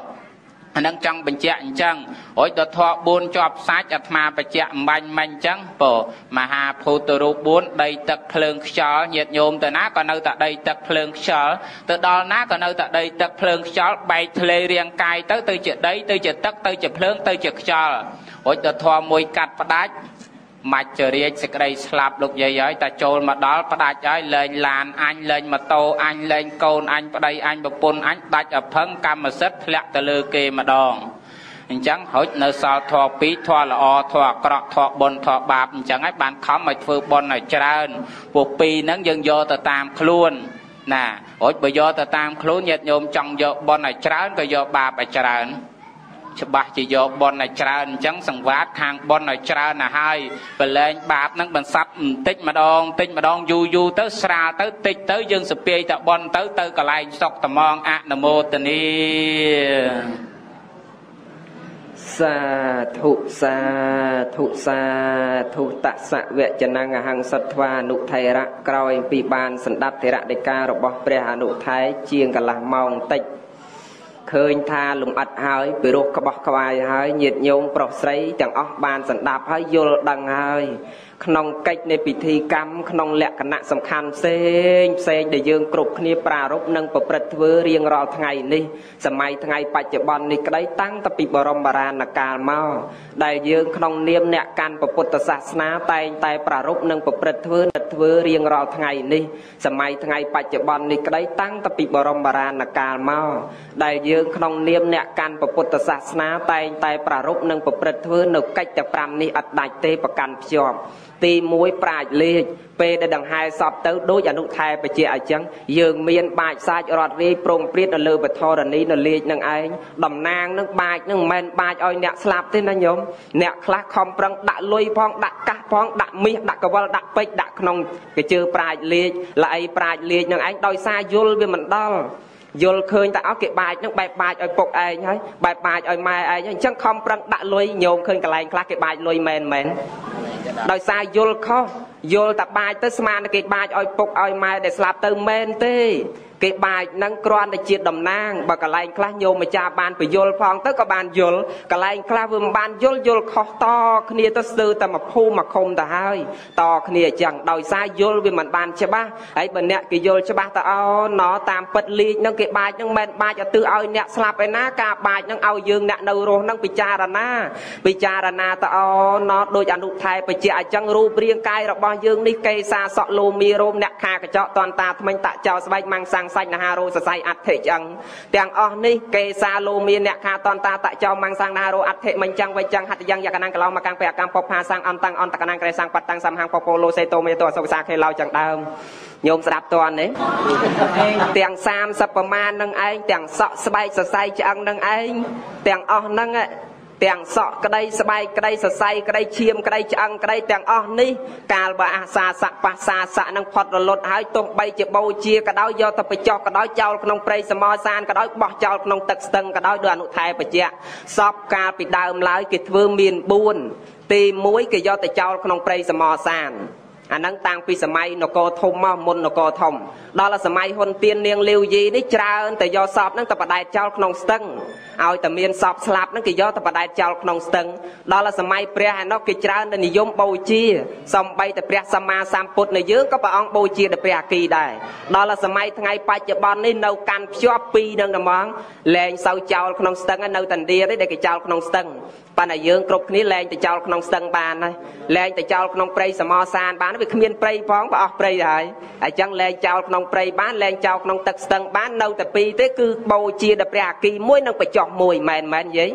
Speaker 2: អានឹងចង់បញ្ជាក់អញ្ចឹងរួចដល់ធម៌4ជាប់សាច់អាត្មាបញ្ជាក់អំបញ្ញមិញអញ្ចឹងពោមហាភូតរូប4ដីទឹកភ្លើងខ្យល់ញាតញោមទៅណាក៏នៅតែដីទឹកភ្លើងខ្យល់ទៅដល់ណាក៏នៅតែដីទឹកភ្លើងខ្យល់បែកធ្លេរាងកាយទៅទៅជាដីទៅជាទឹកទៅជាភ្លើងទៅជាខ្យល់រួចដល់ធម៌មួយកាត់ផ្ដាច់ មាច់ចរិយសេចក្តីស្លាប់លោកយាយហើយតែចូលមកដល់ផ្ដាច់ហើយលែងឡានអញលែងម៉ូតូអញលែងកូនអញប្តីអញប្រពន្ធអញដាច់អភឹងកម្មសិទ្ធិធ្លាក់ទៅលើគេម្ដងអញ្ចឹងហុចនៅសល់ធម៌ពីរធម៌ល្អធម៌អាក្រក់ធម៌បុណ្យធម៌បាបអញ្ចឹងហើយបានខំឲ្យធ្វើបុណ្យឲ្យច្រើនពួកពីរហ្នឹងយើងយកទៅតាមខ្លួនណាហុចបើយកទៅតាមខ្លួនញាតិញោមចង់យកបុណ្យឲ្យច្រើនក៏យកបាបឲ្យច្រើន ច្បាស់ជាយកបនឲ្យច្រើនអញ្ចឹងសង្វាតខាងបនឲ្យច្រើនណាស់ហើយប្រឡែងបាបហ្នឹងបន្សាប់បន្តិចម្ដងបន្តិចម្ដងយូរយូរទៅស្រាលទៅតិចទៅយើងសពាយតបនទៅទៅកន្លែងសុកត្មងអនុមោទនី
Speaker 1: សាធុសាធុសាធុតសៈវចនងអហង្សត្វាអនុថេរៈក្រោយពីបានសម្ដាប់ធរៈដីការបស់ព្រះអនុថេជាងកន្លះម៉ោងតិច ឃើញថាលំអិតហើយពីរោះក្បោះក្បាយហើយញាតញោមប្រុសស្រីទាំងអស់បានសន្តាប់ហើយយល់ដឹងហើយ ក្នុងកិច្ចនៃពិធីកម្មក្នុងលក្ខណៈសំខាន់ផ្សេងផ្សេងដែលយើងគ្រប់គ្នាប្រារព្ធនិងប្រព្រឹត្តធ្វើរៀងរាល់ថ្ងៃនេះសម័យថ្ងៃបច្ចុប្បន្ននេះក្តីតាំងតពីបរមបារាណកាលមកដែលយើងក្នុងនាមអ្នកកាន់ពុទ្ធសាសនាតែងតែប្រារព្ធនិងប្រព្រឹត្តធ្វើធ្វើរៀងរាល់ថ្ងៃនេះសម័យថ្ងៃបច្ចុប្បន្ននេះក្តីតាំងតពីបរមបារាណកាលមកដែលយើងក្នុងនាមអ្នកកាន់ពុទ្ធសាសនាតែងតែប្រារព្ធនិងប្រព្រឹត្តធ្វើនៅកិច្ចតែ5នេះអត់ដាច់ទេប្រកាន់ភ្ជាប់ ទី1ប្រាជ្ញលេខពេលដែលដង្ហែសពទៅដូចអនុថែបជាអញ្ចឹងយើងមានបាចសាច់រត់រាយប្រងព្រាតនៅលើបធរណីនៅលេខនឹងឯងតំណាងនឹងបាចនឹងមិនមែនបាចឲ្យអ្នកស្លាប់ទេណាញោមអ្នកខ្លះខំប្រឹងដាក់លុយផងដាក់កាសផងដាក់មាសដាក់កវលដាក់ពេជ្រដាក់ក្នុងកជើប្រាជ្ញលេខល្អីប្រាជ្ញលេខនឹងឯងដោយសារយល់វាមិនដល់ យល់ឃើញតែអស់គេបាចនឹងបែបបាចឲ្យពុកឯងហើយបែបបាចឲ្យម៉ែឯងហើយអញ្ចឹងខំប្រឹងដាក់លុយញោមឃើញកន្លែងខ្លះគេបាចលុយមែនមែនដោយសារយល់ខុសយល់តែបាចទៅស្មានតែគេបាចឲ្យពុកឲ្យម៉ែដែលស្លាប់ទៅមែនទេ គេបាចនឹងគ្រាន់តែជាតំណាងបើកន្លែងខ្លះញោមម្ចាស់បានបញ្យល់ផងទៅក៏បានយល់កន្លែងខ្លះវាមិនបានយល់យល់ខុសតគ្នាទៅស្ទើរតែមួយភូមិមួយឃុំទៅហើយតគ្នាអញ្ចឹងដោយសារយល់វាមិនបានច្បាស់ហើយបើអ្នកគេយល់ច្បាស់ទៅអូណតាមពិតលីកនឹងគេបាចនឹងមិនបាចឲ្យទិសឲ្យអ្នកស្លាប់ឯណាការបាចនឹងឲ្យយើងអ្នកនៅរស់នឹងពិចារណាពិចារណាទៅអូណដូចអនុថែបជាអញ្ចឹងរូបរាងកាយរបស់យើងនេះកេសាសក់លោមីរោមអ្នកខាកញ្ចក់តនតាថ្មិញតាក់ចោស្បែកម៉ាំងសាំងសាច់នហារោសរសៃអដ្ឋិចឹងទាំងអស់នេះកេសាលោមានអ្នកខាតនតាតចោមងសាំងនហារោអដ្ឋិមិញចឹងវៃចឹងហត្តយ៉ាងយកកណាំងកឡោមកកាំងពេអកម្មពផាសាំងអន្តੰងអន្តកណាំងក្រែសាំងបតាំងសំហាំងពពោលោសេតោមេតោអសុសាខេឡោចឹងដើមញោមស្ដាប់តនទេទាំង30ប្រមាណនឹងឯងទាំងសក់ស្បែកសរសៃឆ្អឹងនឹងឯងទាំងអស់ហ្នឹង ទាំងសក់ក្តីស្បែកក្តីសរសៃក្តីឈាមក្តីឆ្អឹងក្តីទាំងអស់នេះកាលបើអាសាសៈបាសាសៈនឹងផុតរលត់ហើយទោះបីជាបូជាក៏ដោយយកទៅបញ្ចុះក៏ដោយចោលក្នុងព្រៃសមរសានក៏ដោយបោះចោលក្នុងទឹកស្ទឹងក៏ដោយដោយអនុថែបច្ចៈសពកាលពីដើមឡើយគេធ្វើមាន4ទី1គេយកទៅចោលក្នុងព្រៃសមរសានអាហ្នឹងតាំងពីសម័យនគរធំមកមុននគរធំដល់សម័យហ៊ុនទៀននាងលាវយីនេះច្រើនតែយកសពហ្នឹងទៅបដែតចោលក្នុងស្ទឹង ឲ្យតែមានសពស្លាប់ហ្នឹងគេយកទៅបដែតចោលក្នុងស្ទឹងដល់សម័យព្រះឯនោះគេច្រើនតែនិយមបូជាសំបីតែព្រះសម្មាសម្ពុទ្ធនៃយើងក៏ព្រះអង្គបូជាដល់ព្រះអគីដែរដល់សម័យថ្ងៃបច្ចុប្បន្ននេះនៅកាន់ភ្ជាប់ពីរនឹងតែហ្មងលែងសូវចោលក្នុងស្ទឹងនៅតណ្ឌាទេដែលគេចោលក្នុងស្ទឹងប៉ុន្តែយើងគ្រប់គ្នាលែងទៅចោលក្នុងស្ទឹងបានហើយលែងទៅចោលក្នុងព្រៃសមរសានបានវាគ្មានព្រៃផងបើអស់ព្រៃហើយហើយចឹងលែងចោលក្នុងព្រៃបានលែងចោលក្នុងទឹកស្ទឹងបាននៅតែពីរទេគឺបូជាដល់ព្រះអគីមួយនិងបច្ចោះមួយមែនមែនយាយ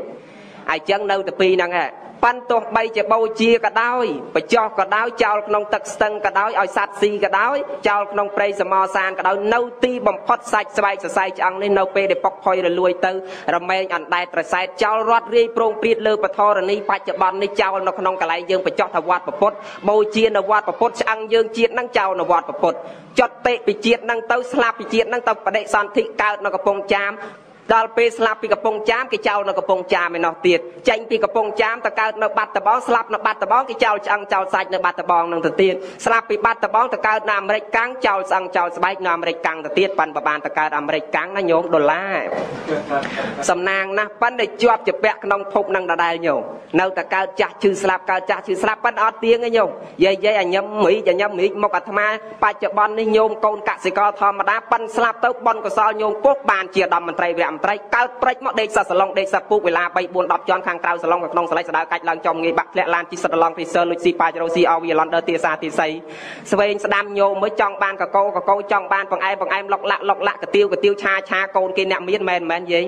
Speaker 1: ហើយចឹងនៅតែពីរហ្នឹងហ่ะប៉ិនទោះបីជាបូជាក៏ដោយបចោះក៏ដោយចោលក្នុងទឹកស្ទឹងក៏ដោយឲ្យសត្វស៊ីក៏ដោយចោលក្នុងព្រៃសមរសានក៏ដោយនៅទីបំផុតសាច់ស្បែកសរសៃឆ្អឹងនេះនៅពេលដែលពុកផុយរលួយទៅរមែងអណ្ដែតប្រសែតចោលរត់រាយប្រងព្រាតលើពធរនីបច្ចុប្បន្ននេះចោលនៅក្នុងកន្លែងយើងបចោះថាវត្តពុទ្ធបូជានៅវត្តពុទ្ធឆ្អឹងយើងជាតិនឹងចោលនៅវត្តពុទ្ធចុតតិពីជាតិនឹងទៅស្លាប់ពីជាតិនឹងទៅបដិសន្ធិកើតនៅកំពង់ចាម ដល់ពេលស្លាប់ពីកំពង់ចាមគេចោលនៅកំពង់ចាមឯណោះទៀតចេញពីកំពង់ចាមទៅកើតនៅបាត់ដបងស្លាប់នៅបាត់ដបងគេចោលឆ្អឹងចោលសាច់នៅបាត់ដបងនឹងទៅទៀតស្លាប់ពីបាត់ដបងទៅកើតនៅអាមេរិកកាំងចោលស្អឹងចោលស្បែកនៅអាមេរិកកាំងទៅទៀតប៉ាន់បបានទៅកើតអាមេរិកកាំងណាញោមដុល្លារសំណាងណាស់ប៉ាន់តែជាប់ជាពាក់ក្នុងភពនឹងដដែលញោមនៅតែកើតចាស់ឈឺស្លាប់កើតចាស់ឈឺស្លាប់ប៉ាន់អត់ទៀងទេញោមយាយយាយអញឹមមីចញឹមមីមកអាត្មាបច្ចុប្បន្ននេះញោមកូនកសិករធម្មតាប៉ាន់ស្លាប់ទៅបនកសលញោមពុកបានជាដំមន្ត្រីវរៈមន្ត្រីកើតព្រិចមកដេកសាសឡុងដេកសាពូកវេលា3 4 10ជាន់ខាងក្រៅសាឡុងក្នុងស្លេចស្ដៅកាច់ឡើងចំងាយបាក់ធ្លាក់ឡានជីសិតឡងព្រីសើលុចស៊ីប៉ាចរោស៊ីអវីឡនដឺទាសាទាស័យស្វែងស្ដាំញោមមើលចង់បានកកោកកោចង់បានបង្អែមបង្អែមលុកលាក់លុកលាក់កទៀវកទៀវឆាឆាកូនគេអ្នកមានមែនមែនយាយ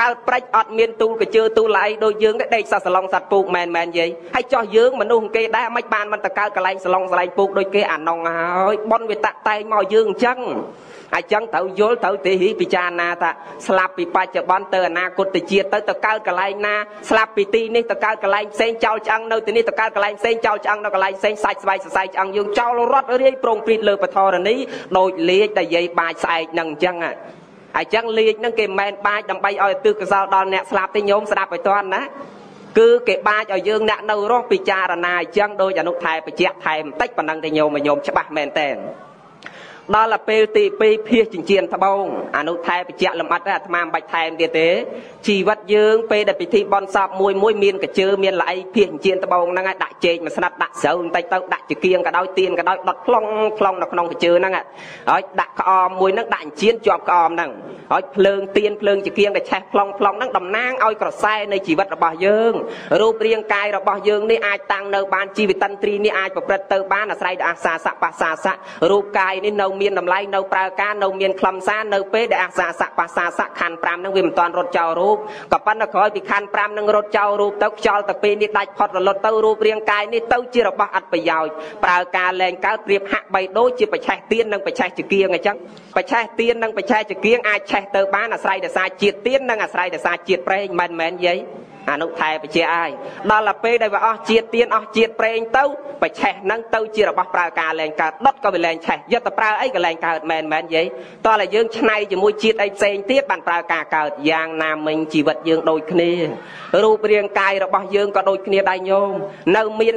Speaker 1: កើតព្រិចអត់មានទូលកជើទូលឡៃដូចយើងទេដេកសាសឡុងសัตว์ពូកមែនមែនយាយហើយចោះយើងមនុស្សគេដែរមិនបានមិនទៅកើតកន្លែងសាឡុងសាឡៃពូកដូចគេអាណងហើយប៉ុនវាតាក់តែងមកយើងអញ្ចឹង អញ្ចឹងត្រូវយល់ត្រូវទេហីពិចារណាថាស្លាប់ពីបច្ចុប្បន្នទៅអនាគតជាតិទៅទៅកើតកន្លែងណាស្លាប់ពីទីនេះទៅកើតកន្លែងផ្សេងចោលឆ្អឹងនៅទីនេះទៅកើតកន្លែងផ្សេងចោលឆ្អឹងនៅកន្លែងផ្សេងសាច់ស្បែកសរសៃឆ្អឹងយើងចោលរត់រាយប្រងព្រីតលើពធរនីដូចលេខដែលយាយបាចស្អែកនឹងអញ្ចឹងហើយចឹងលេខហ្នឹងគេមិនមែនបាចដើម្បីឲ្យទិសកសលដល់អ្នកស្លាប់ទេញោមស្ដាប់ឲ្យតាន់ណាគឺគេបាចឲ្យយើងអ្នកនៅរស់ពិចារណាអញ្ចឹងដោយអនុថែបច្ចៈថែមបន្តិចប៉ុណ្ណឹងទេញោមញោមច្បាស់មែនតើ ដល់ពេលទី2ភៀសចិញ្ចៀនត្បូងអនុថែបច្ចៈលំអិតអាត្មាមិនបាច់ថែមទៀតទេជីវិតយើងពេលដែលពិធីបន់សពមួយមួយមានកញ្ជើមានល្អីភៀសចិញ្ចៀនត្បូងហ្នឹងឲ្យដាក់ចេកមួយស្និតដាក់ស្រូវបន្តិចទៅដាក់ជាគៀងក៏ដោយទៀនក៏ដោយដុតខ្លងខ្លងនៅក្នុងកញ្ជើហ្នឹងហើយដាក់ក្អមមួយហ្នឹងដាក់ចិញ្ចៀនជាប់ក្អមហ្នឹងហើយភ្លើងទៀនភ្លើងជាគៀងដែលឆេះខ្លងខ្លងហ្នឹងតំណាងឲ្យក្រសែនៃជីវិតរបស់យើងរូបរាងកាយរបស់យើងនេះអាចតាំងនៅបានជីវិតន្ទ្រីនេះអាចប្រព្រឹត្តទៅបានអាស្រ័យដល់អាសាសៈបាសាសៈរូបកាយនេះនៅមានតម្លៃនៅប្រើការនៅមានខ្លឹមសារនៅពេលដែលអាសាសៈបាសាសៈខណ្ឌ5នឹងវាមិនតាន់រត់ចោលរូបក៏ប៉ុន្តែក្រោយពីខណ្ឌ5នឹងរត់ចោលរូបទៅខ្យល់ទៅពេលនេះដាច់ផុតរលត់ទៅរូបរាងកាយនេះទៅជារបស់អត់ប្រយោជន៍ប្រើការលែងកើតប្រៀបហាក់បីដូចជាបច្ឆេះទៀននិងបច្ឆេះចគៀងអញ្ចឹងបច្ឆេះទៀននិងបច្ឆេះចគៀងអាចឆេះទៅបានអាស្រ័យដោយសារជាតិទៀននិងអាស្រ័យដោយសារជាតិប្រេងមិនមែនយាយ អនុថែបជាអាយដល់ទៅពេលដែលវាអស់ជាតិទៀនអស់ជាតិប្រេងទៅបច្ឆេះហ្នឹងទៅជារបស់ប្រើការលែងកើតដុតក៏វាលែងឆេះយកទៅប្រើអីក៏លែងកើតមែនមែនយាយតោះតែយើងឆ្នៃជាមួយជាតិអីផ្សេងទៀតបានប្រើការកើតយ៉ាងណាមិញជីវិតយើងដូចគ្នារូបរាងកាយរបស់យើងក៏ដូចគ្នាដែរញោមនៅមាន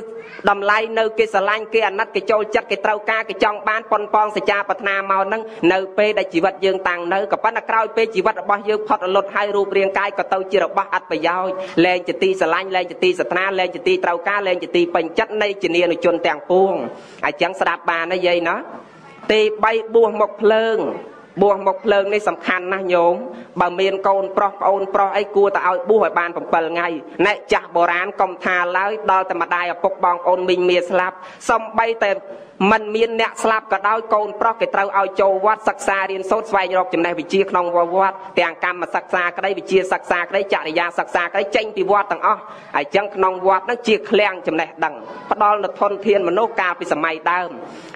Speaker 1: តម្លៃនៅគេស្រឡាញ់គេអាណិតគេចូលចិត្តគេត្រូវការគេចង់បានប៉ុនប៉ងសច្ចាប្រាថ្នាមកហ្នឹងនៅពេលដែលជីវិតយើងតាំងនៅក៏ប៉ុន្តែក្រោយពេលជីវិតរបស់យើងផុតរលត់ហើយរូបរាងកាយក៏ទៅជារបស់អត្តប្រយោជន៍លែងជាទីស្រឡាញ់លែងជាទីសត្រាលែងជាទីត្រូវការលែងជាទីពេញចិត្តនៃជំនានុជនទាំងពួងអញ្ចឹងស្ដាប់បានណាយាយណាទី3បួសមកភ្លើង បួសមកភ្លើងនេះសំខាន់ណាស់ញោមបើមានកូនប្រុសប្អូនប្រុសអីគួរតែឲ្យបួសឲ្យបាន7ថ្ងៃអ្នកចាស់បុរាណកុំថាឡើយដល់តែម្ដាយឪពុកបងប្អូនមីងមាស្លាប់សំបីតែ มันមានអ្នកស្លាប់ក៏ដោយកូនប្រុសគេត្រូវឲ្យចូលវត្តសិក្សារៀនសូត្រស្វែងរកចំណេះវិជ្ជាក្នុងវត្តទាំងកម្មសិក្សាក្តីវិជ្ជាសិក្សាក្តីចរិយាសិក្សាក្តីចេញពីវត្តទាំងអស់ហើយចឹងក្នុងវត្តហ្នឹងជាឃ្លាំងចំណេះដឹងផ្ដល់នូវធនធានមនុស្សកាលពីសម័យដើម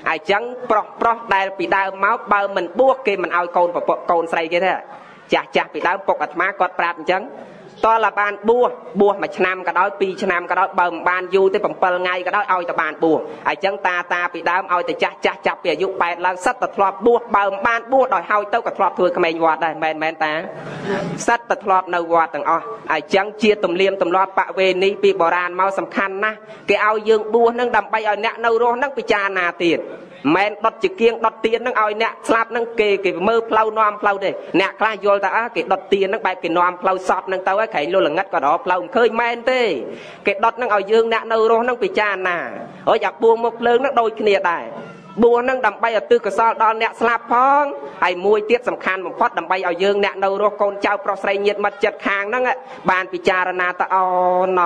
Speaker 1: ហើយចឹងប្រុសប្រុសដែលពីដើមមកបើមិនបួសគេមិនឲ្យកូនពពកកូនស្រីគេទេចាស់ចាស់ពីដើមពុកអាត្មាគាត់ប្រាប់អញ្ចឹង តើបានបួសបួសមួយឆ្នាំក៏ដោយពីរឆ្នាំក៏ដោយបើមិនបានយូរទេ7ថ្ងៃក៏ដោយឲ្យតែបានបួសហើយចឹងតាតាពីដើមឲ្យតែចាស់ចាស់ចាប់ពីអាយុ8ឡើងសិតតែធ្លាប់បួសបើមិនបានបួសដោយហើយទៅក៏ធ្លាប់ធ្វើក្មេងវត្តដែរមែនមែនតាសិតតែធ្លាប់នៅវត្តទាំងអស់ហើយចឹងជាទំនៀមទម្លាប់បវេនីពីបុរាណមកសំខាន់ណាស់គេឲ្យយើងបួសនឹងដើម្បីឲ្យអ្នកនៅរស់នឹងពិចារណាទៀត មិនដុតជាគៀងដុតទៀនហ្នឹងឲ្យអ្នកស្លាប់ហ្នឹងគេគេមើលផ្លូវនាំផ្លូវទេអ្នកខ្លះយល់ថាអើគេដុតទៀនហ្នឹងបែបគេនាំផ្លូវសតហ្នឹងទៅហើយក្រែងលុលល្ងិតក៏រកផ្លូវមិនឃើញមែនទេគេដុតហ្នឹងឲ្យយើងអ្នកនៅរស់ហ្នឹងពិចារណាហើយអាពួងមកភ្លើងហ្នឹងដូចគ្នាដែរ បួសនឹងដើម្បីឧទ្ទិសកុសលដល់អ្នកស្លាប់ផងហើយមួយទៀតសំខាន់បំផុតដើម្បីឲ្យយើងអ្នកនៅរស់កូនចៅប្រុសស្រីញាតិមិត្តចិត្តខាងហ្នឹងបានពិចារណាតអូណ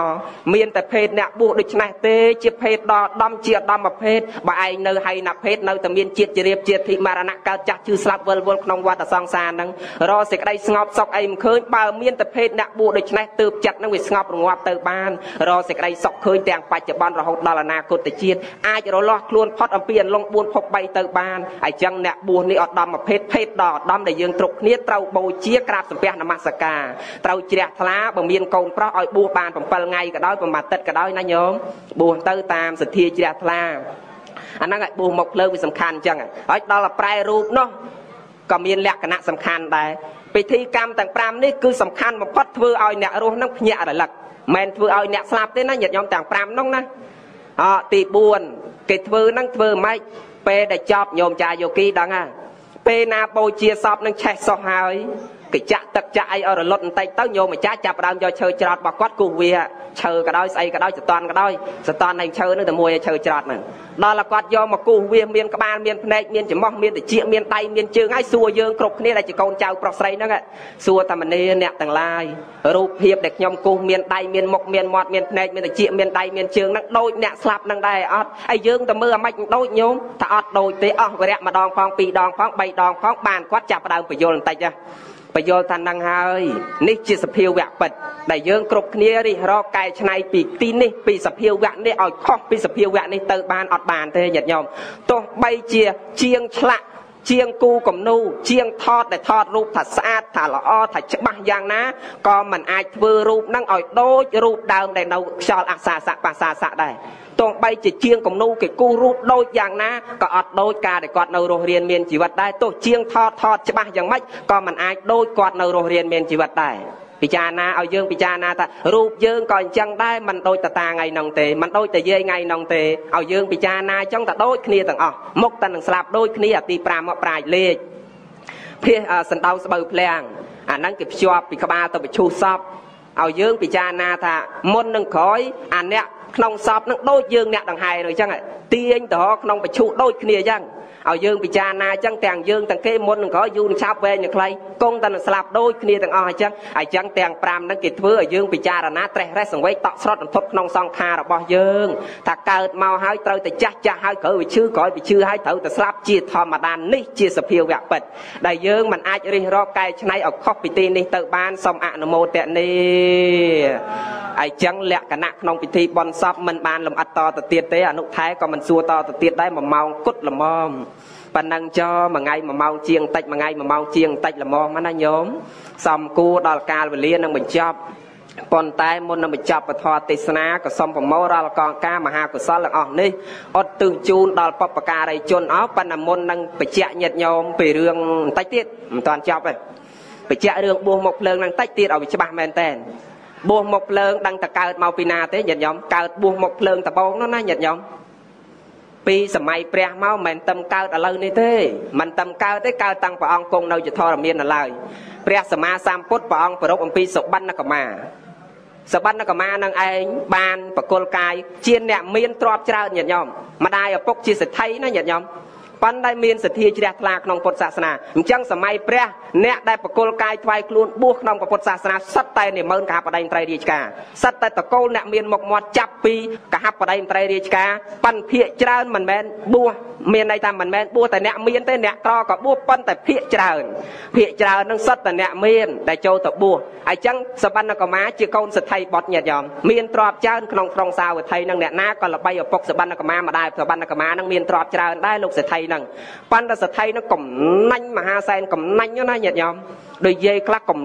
Speaker 1: មានតែភេទអ្នកបួសដូច្នេះទេជាភេទដល់ដំជាដំភេទបើឯងនៅហើយណាភេទនៅតែមានជាតិជ្រាបជាតិធិមរណៈកើតចាស់ជឿស្លាប់វិលវល់ក្នុងវដ្តសង្សារហ្នឹងរកសេចក្តីស្ងប់សុខអីមិនឃើញបើមានតែភេទអ្នកបួសដូច្នេះទើបចិត្តហ្នឹងវាស្ងប់រងាប់ទៅបានរកសេចក្តីសុខឃើញទាំងបច្ចុប្បន្នរហូតដល់អនាគតជាតិអាចរលាស់ខ្លួនផុតអំពីអន្លង់4ភព3ទៅបានហើយចឹងអ្នកបួសនេះឧត្តមភេទភេទដ៏ឧត្តមដែលយើងគ្រប់គ្នាត្រូវបូជាក្រាបសំពះនមស្ការត្រូវជ្រះថ្លាបើមានកូនប្រុសឲ្យបួសបាន7ថ្ងៃក៏ដោយប្រមាណទឹកក៏ដោយណាញោមបួសទៅតាមសទ្ធាជ្រះថ្លាអាហ្នឹងឲ្យបួសមកភ្លើងវាសំខាន់អញ្ចឹងហើយដល់តែប្រែរូបនោះក៏មានលក្ខណៈសំខាន់ដែរពិធីកម្មទាំង5នេះគឺសំខាន់បំផុតធ្វើឲ្យអ្នករស់នឹងភ្ញាក់រលឹកមិនធ្វើឲ្យអ្នកស្លាប់ទេណាញាតិញោមទាំង5នោះណាអទី4គេធ្វើហ្នឹងធ្វើម៉េច ពេលដែលចប់ញោមចាយោគីដឹងហ่าពេលណាបូជាសពនឹងឆេះសោះហើយ កញ្ចាក់ទឹកចាក់អីឲ្យរលត់បន្តិចទៅញោមម្ចាស់ចាប់ដើមយកឈើច្រត់របស់គាត់គូសវាឈើក៏ដោយស្អីក៏ដោយសតនក៏ដោយសតននៃឈើនឹងតែមួយឲ្យឈើច្រត់ហ្នឹងដល់តែគាត់យកមកគូសវាមានក្បាលមានភ្នែកមានច្រមុះមានតិចមានដៃមានជើងហើយសួរយើងគ្រប់គ្នាដែលជាកូនចៅប្រុសស្រីហ្នឹងសួរតាមនីអ្នកទាំងឡាយរូបភាពដែលខ្ញុំគូសមានដៃមានមុខមានមាត់មានភ្នែកមានតិចមានដៃមានជើងហ្នឹងដូចអ្នកស្លាប់ហ្នឹងដែរអត់ហើយយើងទៅមើលអាម៉េចដូចញោមថាអត់ដូចទេអស់វរៈម្ដងផងពីរដងផងបីដងផងបានគាត់ចាប់ដើមបញ្យល់បន្តិចណា បយល់ថានឹងហើយនេះជាសភាវៈពិតដែលយើងគ្រប់គ្នារិះរកកែច្នៃពីទីនេះពីសភាវៈនេះឲ្យខុសពីសភាវៈនេះទៅបានអត់បានទេញាតិញោមទោះបីជាជាងឆ្លាក់ជាងគូកំនូជាងថតដែលថតរូបថាស្អាតថាល្អថាច្បាស់យ៉ាងណាក៏មិនអាចធ្វើរូបនឹងឲ្យដូចរូបដើមដែលនៅខ្យល់អសាសៈបាសាសៈដែរ ទោះបីជាជាងគំនូគេគូសរូបដូចយ៉ាងណាក៏អត់ដូចការដែលគាត់នៅរស់រៀនមានជីវិតដែរទោះជាងថតថតច្បាស់យ៉ាងម៉េចក៏មិនអាចដូចគាត់នៅរស់រៀនមានជីវិតដែរពិចារណាឲ្យយើងពិចារណាថារូបយើងក៏អញ្ចឹងដែរមិនដូចតតាថ្ងៃហ្នឹងទេមិនដូចតែយាយថ្ងៃហ្នឹងទេឲ្យយើងពិចារណាអញ្ចឹងតែដូចគ្នាទាំងអស់មុខតែនឹងស្លាប់ដូចគ្នាអាទី5មកប្រាជ្ញលេខភៀសសណ្ដៅស្បូវភ្លាំងអាហ្នឹងគេភ្ជាប់ពីក្បាលទៅបឈូសសពឲ្យយើងពិចារណាថាមុននឹងក្រោយអាអ្នក ក្នុងសពនឹងដូចយើងអ្នកដង្ហែ rồi អញ្ចឹងទាញទៅក្នុងបឈុដូចគ្នាអញ្ចឹង ឲ្យយើងពិចារណាអញ្ចឹងទាំងយើងទាំងគេមុននឹងក្រោយយូរនឹងឆាប់វែងនឹងខ្លីគង់តែនឹងស្លាប់ដូចគ្នាទាំងអស់អញ្ចឹងអញ្ចឹងទាំង5ហ្នឹងគេធ្វើឲ្យយើងពិចារណាត្រេះរេះសង្វេគតក់ស្រុតអន្ធត់ក្នុងសង្ខាររបស់យើងថាកើតមកហើយត្រូវតែចាស់ចាស់ហើយក្រោយវាឈឺក្រោយវាឈឺហើយត្រូវតែស្លាប់ជាធម្មតានេះជាសភាវៈពិតដែលយើងមិនអាចរិះរកកែច្នៃឲ្យខុសពីទីនេះទៅបានសូមអនុមោទនីអញ្ចឹងលក្ខណៈក្នុងពិធីបន់សពមិនបានលំអិតតទៅទៀតទេអនុថែក៏មិនសួរតទៅទៀតដែរ1ម៉ោងគត់ល្មម ប៉ុណ្ណឹងចមួយថ្ងៃ1ម៉ោងជាងតិចមួយថ្ងៃ1ម៉ោងជាងតិចល្មមណាញោមសំគួរដល់កាលវេលានឹងបញ្ចប់ប៉ុន្តែមុននឹងបញ្ចប់ពធទេសនាក៏សូមប្រមូលរាល់កងការមហាកុសលទាំងអស់នេះអត់ទិសជូនដល់បពការីជនអស់ប៉ុន្តែមុននឹងបញ្ជាក់ញាតញោមពីរឿងបន្តិចទៀតមិនតាន់ចប់ទេបញ្ជាក់រឿងបួសមុខភ្លើងនឹងតិចទៀតឲ្យវាច្បាស់មែនតើបួសមុខភ្លើងដឹងតកើតមកពីណាទេញាតិញោមកើតបួសមុខភ្លើងដបងនោះណាញាតិញោម ពីសម័យព្រះមកមិនមែនតឹមកើតឥឡូវនេះទេមិនតឹមកើតទេកើតតាំងព្រះអង្គគង់នៅជាធរមាននៅឡើយព្រះសម្មាសម្ពុទ្ធព្រះអង្គប្រពអំពីសុបិនកមាសុបិនកមានឹងឯងបានបកុលកាយជាអ្នកមានទ្រព្យច្រើនញាតិញោមម្ដាយឪពុកជាសេដ្ឋីណាញាតិញោម ប៉ុន្តែមានសទ្ធាជ្រះថ្លាក្នុងពុទ្ធសាសនាអញ្ចឹងសម័យព្រះអ្នកដែលបកុលកាយថ្វាយខ្លួនបួសក្នុងពុទ្ធសាសនាសិតតែនិមឺនកហបដីមត្រីរាជការសិតតែតកូលអ្នកមានមុខមាត់ចាប់ពីកហបដីមត្រីរាជការប៉ិនភាកច្រើនមិនមែនបួសមានន័យថាមិនមែនបួសតែអ្នកមានទេអ្នកក្រក៏បួសប៉ុន្តែភាកច្រើនភាកច្រើននឹងសិតតែអ្នកមានដែលចូលទៅបួសអញ្ចឹងសបណ្ណកមាជាកូនសទ្ធិបុត្រញាតិញោមមានទ្រព្យច្រើនក្នុងក្រុងសាវត្ថីនឹងអ្នកណាក៏ល្បីឪពុកសបណ្ណកមាម្ដាយសបណ្ណកមានឹងមានទ្រព្យច្រើនដែរលោកសទ្ធិនឹងប៉ុន្តែសទ្ធិនឹងកំណាញ់មហាសែនកំណាញ់ណាញាតិញោមដូចយាយខ្លះកំ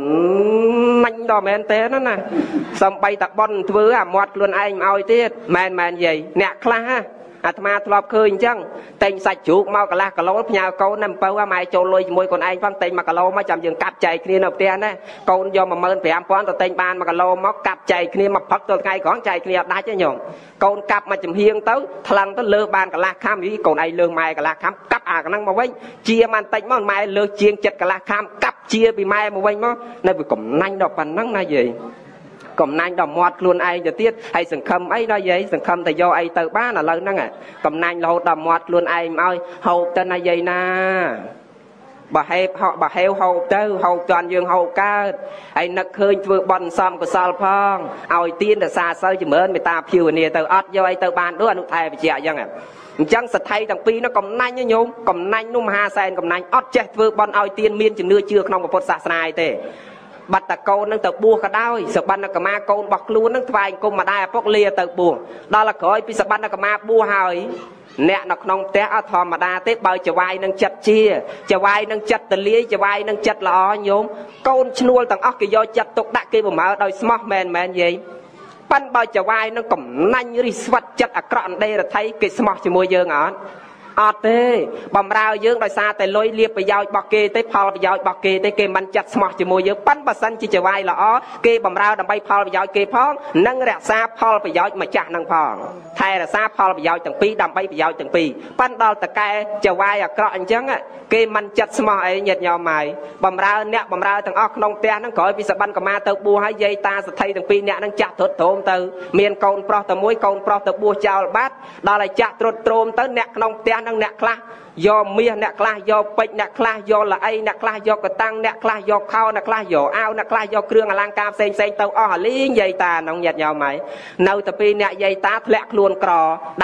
Speaker 1: ណាញ់ដល់មែនទេណាណាសំបីតប៉ុនធ្វើអាមាត់ខ្លួនឯងមកឲ្យទៀតមែនមែនយាយអ្នកខ្លះណា អាត្មាធ្លាប់ឃើញអញ្ចឹងតែងសាច់ជ្រូកមកកន្លះគីឡូផ្ញើកូននៅអំពៅម៉ែចូលលុយជាមួយខ្លួនឯងផងតែង1គីឡូមកចាំយើងកាប់ចែកគ្នានៅផ្ទះណាកូនយក15000ទៅតែងបាន1គីឡូមកកាប់ចែកគ្នាមកផឹកទៅថ្ងៃក្រោយចែកគ្នាអត់ដាច់ទេញោមកូនកាប់មកចំហៀងទៅថ្លឹងទៅលើបានកន្លះខាំយីកូនឯងលើម៉ែកន្លះខាំកាប់អាកហ្នឹងមកវិញជាមិនតិចមកម៉ែលើជាងចិត្តកន្លះខាំកាប់ជាពីម៉ែមកវិញមកនៅវាកំណាញ់ដល់ប៉ុណ្ណឹងណាយាយ កំណាញ់ដល់មាត់ខ្លួនឯងទៅទៀតហើយសង្ឃឹមអីដល់យាយសង្ឃឹមតែយកអីទៅបានឥឡូវហ្នឹងកំណាញ់រហូតដល់មាត់ខ្លួនឯងមកឲ្យហូបទៅណាយាយណាបើហេបហកបើហេវហូបទៅហូបតាន់យើងហូបកើតហើយនឹកឃើញធ្វើបន់សំកុសលផងឲ្យទៀនរសាសិលចម្រើនមេត្តាភាវនាទៅអត់យកអីទៅបានដូចអនុថែបជាអញ្ចឹងអញ្ចឹងសទ្ធិទាំងពីរនោះកំណាញ់ញោមកំណាញ់នោះមហាសែនកំណាញ់អត់ចេះធ្វើបន់ឲ្យទៀនមានជំនឿជឿក្នុងពុទ្ធសាសនាឯទេ បាត់តកូននឹងទៅបួសក៏ដោយសបណ្ណកមាកូនរបស់ខ្លួននឹងថ្វាយគុំម្ដាយឪពុកលាទៅបួសដល់ក្រោយពីសបណ្ណកមាបួសហើយអ្នកនៅក្នុងផ្ទះអត់ធម្មតាទេបើចវាយនឹងចិត្តជាចវាយនឹងចិត្តទលាយចវាយនឹងចិត្តល្អញោមកូនឈ្នួលទាំងអស់គេយកចិត្តទុកដាក់គេបំរើដោយស្មោះមែនមែនយាយប៉ិនបើចវាយនឹងកំណាញ់រិះស្វិតចិត្តអាក្រក់អណ្ដេរថៃគេស្មោះជាមួយយើងអត់ អត់ទេបំរើយើងដោយសារតែលុយលៀបប្រយោជន៍របស់គេទេផលប្រយោជន៍របស់គេទេគេមិនចាត់ស្មោះជាមួយយើងប៉ិនបើសិនជាចវាយល្អគេបំរើដើម្បីផលប្រយោជន៍គេផងនិងរក្សាផលប្រយោជន៍ម្ចាស់នឹងផងថែរក្សាផលប្រយោជន៍ទាំងពីរដើម្បីប្រយោជន៍ទាំងពីរប៉ិនដល់តកែចវាយអាក្រក់អញ្ចឹងគេមិនចាត់ស្មោះអីញាតញោមហើយបំរើអ្នកបំរើទាំងអស់ក្នុងផ្ទះហ្នឹងក្រោយពីសបិនកម្មាទៅបួសហើយយាយតាសទ្ធិទាំងពីរអ្នកហ្នឹងចាក់ត្រុតត្រោមទៅមានកូនប្រុសតែមួយកូនប្រុសទៅបួសចោលបាត់ដល់ឲ្យចាក់ត្រុតត្រោមទៅអ្នកក្នុងផ្ទះហ្នឹងអ្នកខ្លះយកមាសអ្នកខ្លះយកពេជ្រអ្នកខ្លះយកល្អីអ្នកខ្លះយកកតាំងអ្នកខ្លះយកខោអ្នកខ្លះយកអាវអ្នកខ្លះយកគ្រឿងអលង្ការផ្សេងផ្សេងទៅអស់អាលីងយាយតាក្នុងញាតញោមហើយនៅតែពីអ្នកយាយតាធ្លាក់ខ្លួនក្រ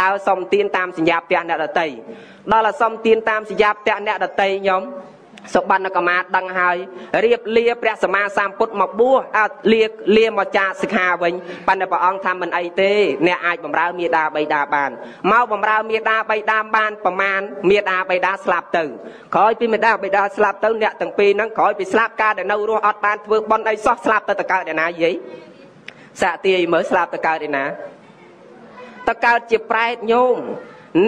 Speaker 1: ដើរសុំទានតាមសញ្ញាផ្ទះអ្នកដតីដល់ឲ្យសុំទានតាមសញ្ញាផ្ទះអ្នកដតីញោម សុបណ្ណកមាដឹងហើយរៀបលាព្រះសម្មាសម្ពុទ្ធមកបួសអត់លាលាមកចាសិក្ខាវិញប៉ុន្តែព្រះអង្គថាមិនអីទេអ្នកអាចបំរើមេដាបៃតាបានមកបំរើមេដាបៃតាបានប្រមាណមេដាបៃតាស្លាប់ទៅក្រោយពីមេដាបៃតាស្លាប់ទៅអ្នកទាំងពីរហ្នឹងក្រោយពីស្លាប់ការដែលនៅរស់អត់បានធ្វើបន់អីសោះស្លាប់ទៅតកើតឯណាយាយសាក់ទាយមើលស្លាប់ទៅកើតឯណាតកើតជាប្រែតញោម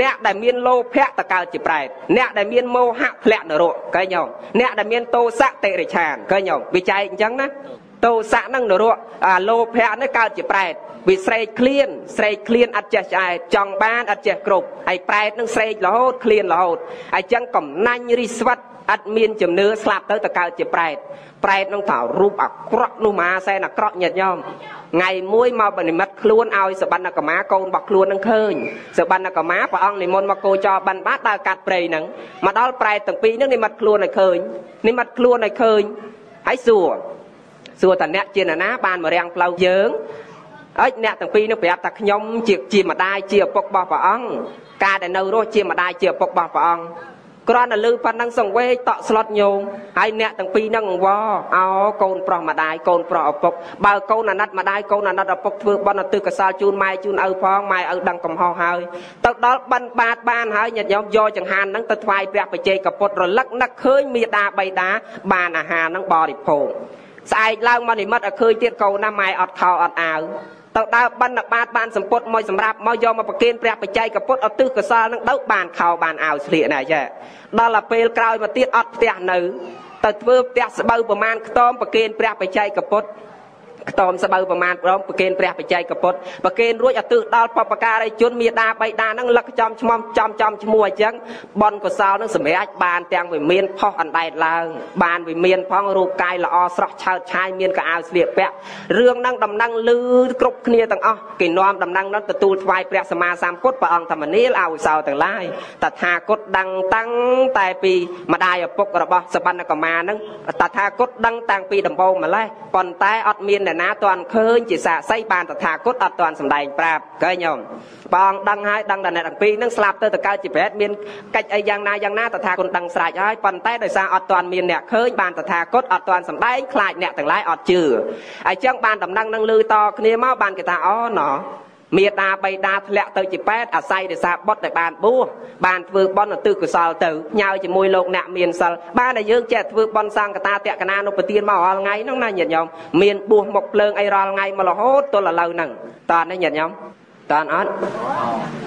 Speaker 1: អ្នកដែលមានលោភៈតកើតជាប្រែតអ្នកដែលមានមោហៈធ្លាក់នរកឃើញទេអ្នកដែលមានទោសៈតិរិឆានឃើញទេវាចែកអញ្ចឹងណាទោសៈហ្នឹងនរកអាលោភៈនេះកើតជាប្រែតវាស្រែកឃ្លានស្រែកឃ្លានអត់ចេះឆ្អែតចង់បានអត់ចេះគ្រប់ហើយប្រែតនឹងស្រែករហូតឃ្លានរហូតហើយចឹងកំណាញ់រិស្វិត អត់មានជំនឿស្លាប់ទៅតកើតជាប្រែតប្រែតនឹងថារូបអាក្រក់នោះមហាសែនអាក្រក់ញាតញោមថ្ងៃមួយមកបនិមិត្តខ្លួនឲ្យសបណ្ណកមាកូនរបស់ខ្លួននឹងឃើញសបណ្ណកមាព្រះអង្គនិមន្តមកគោចរបានបាត់ដើរកាត់ព្រៃហ្នឹងមកដល់ប្រែតទាំងពីរហ្នឹងនិមិត្តខ្លួនឲ្យឃើញនិមិត្តខ្លួនឲ្យឃើញហើយសួរសួរតអ្នកជាណាបានមករាំងផ្លូវយើងអើយអ្នកទាំងពីរនោះប្រាប់ថាខ្ញុំជាជាម្ដាយជាឪពុករបស់ព្រះអង្គការដែលនៅរស់ជាម្ដាយជាឪពុករបស់ព្រះអង្គ គ្រាន់តែលឺប៉ុណ្ណឹងសង្វេកតក់ស្លុតញោមហើយអ្នកទាំងពីរហ្នឹងអង្វរអោកូនប្រុសម្ដាយកូនប្រុសឪពុកបើកូនអាណិតម្ដាយកូនអាណិតឪពុកធ្វើបន់ទិសកសាលជូនម៉ែជូនឪផងម៉ែឪដឹងកំហុសហើយទៅដល់បិណ្ឌបាតបានហើយញាតិញោមយកចង្ហានហ្នឹងទៅថ្វាយព្រះបជ័យកពុទ្ធរលឹកនឹកឃើញមេដាបៃតាបានអាហារហ្នឹងបរិភោគស្អែកឡើងមកនិមិត្តឲ្យឃើញទៀតកូនណាម៉ែអត់ខោអត់អាវ ទៅដើរបណ្ឌបាតបានសម្ពុតមកសម្រាប់មកយកមកប្រគេនព្រះបច្ច័យកពុទ្ធអត់ទិសកសលនឹងទៅបានខោបានអាវស្លៀកណែចាដល់ទៅពេលក្រោយមកទៀតអត់ផ្ទះនៅទៅធ្វើផ្ទះស្បូវប្រមាណខ្ទមប្រគេនព្រះបច្ច័យកពុទ្ធ ខ្ទមស្បូវប្រមាណប្រមប្រគេនព្រះបច្ច័យកពុទ្ធប្រគេនរួចឲ្យទិសដល់បពការីជនមេដាបៃតានឹងលឹកចំឈ្មោះចំចំឈ្មោះអញ្ចឹងបនកសលនឹងសម្រេចបានទាំងវិមានផុសអណ្ដែតឡើង បានវិមានផងរូបកាយល្អស្រស់ឆើតឆាយមានកៅអៅស្លៀកពាក់រឿងហ្នឹងដំណឹងលឺគ្រប់គ្នាទាំងអស់គេនាំដំណឹងនោះទទួលថ្វាយព្រះសម្មាសម្ពុទ្ធព្រះអង្គធម្មនាលអវសោទាំងឡាយតថាគតដឹងតាំងតែពីម្ដាយឪពុករបស់សបណ្ណកមានឹងតថាគតដឹងតាំងពីដំបូងម្លេះប៉ុន្តែអត់មានអ្នកណាទាន់ឃើញជាសាក្សីបានតថាគតអត់ទាន់សម្ដែងប្រាប់ឃើញញោមបងដឹងហើយដឹងតែអ្នកទាំងពីរនឹងស្លាប់ទៅទៅកើតជាប្រែតមានកិច្ចអីយ៉ាងណាយ៉ាងណាតថាគតដឹងស្រេចហើយប៉ុន្តែដោយសារអត់ទាន់មានអ្នកឃើញបានតថាគតអត់ទាន់សម្ដែងខ្លាចអ្នកទាំងឡាយអត់ជឿហើយចឹងបានដំណឹងនឹងលឺតគ្នាមកបានគេថាអូណោះ មេដាបៃតាធ្លាក់ទៅជាប៉ែតអាស្រ័យរសាបុត្រដែលបានបួសបានធ្វើបន់ឧទ្ទិសកុសលទៅញ៉ៅជាមួយលោកអ្នកមានសិលបានតែយើងចេះធ្វើបន់សង្កតាតក្កណានុពទានមករាល់ថ្ងៃហ្នឹងណាញាតិញោមមានបួសមកភ្លើងអីរាល់ថ្ងៃមករហូតទល់ឥឡូវហ្នឹងតើនេះញាតិញោមតើអត់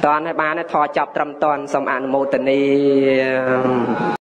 Speaker 1: តើបានថតចាប់ត្រឹមតន់សូមអនុមោទនា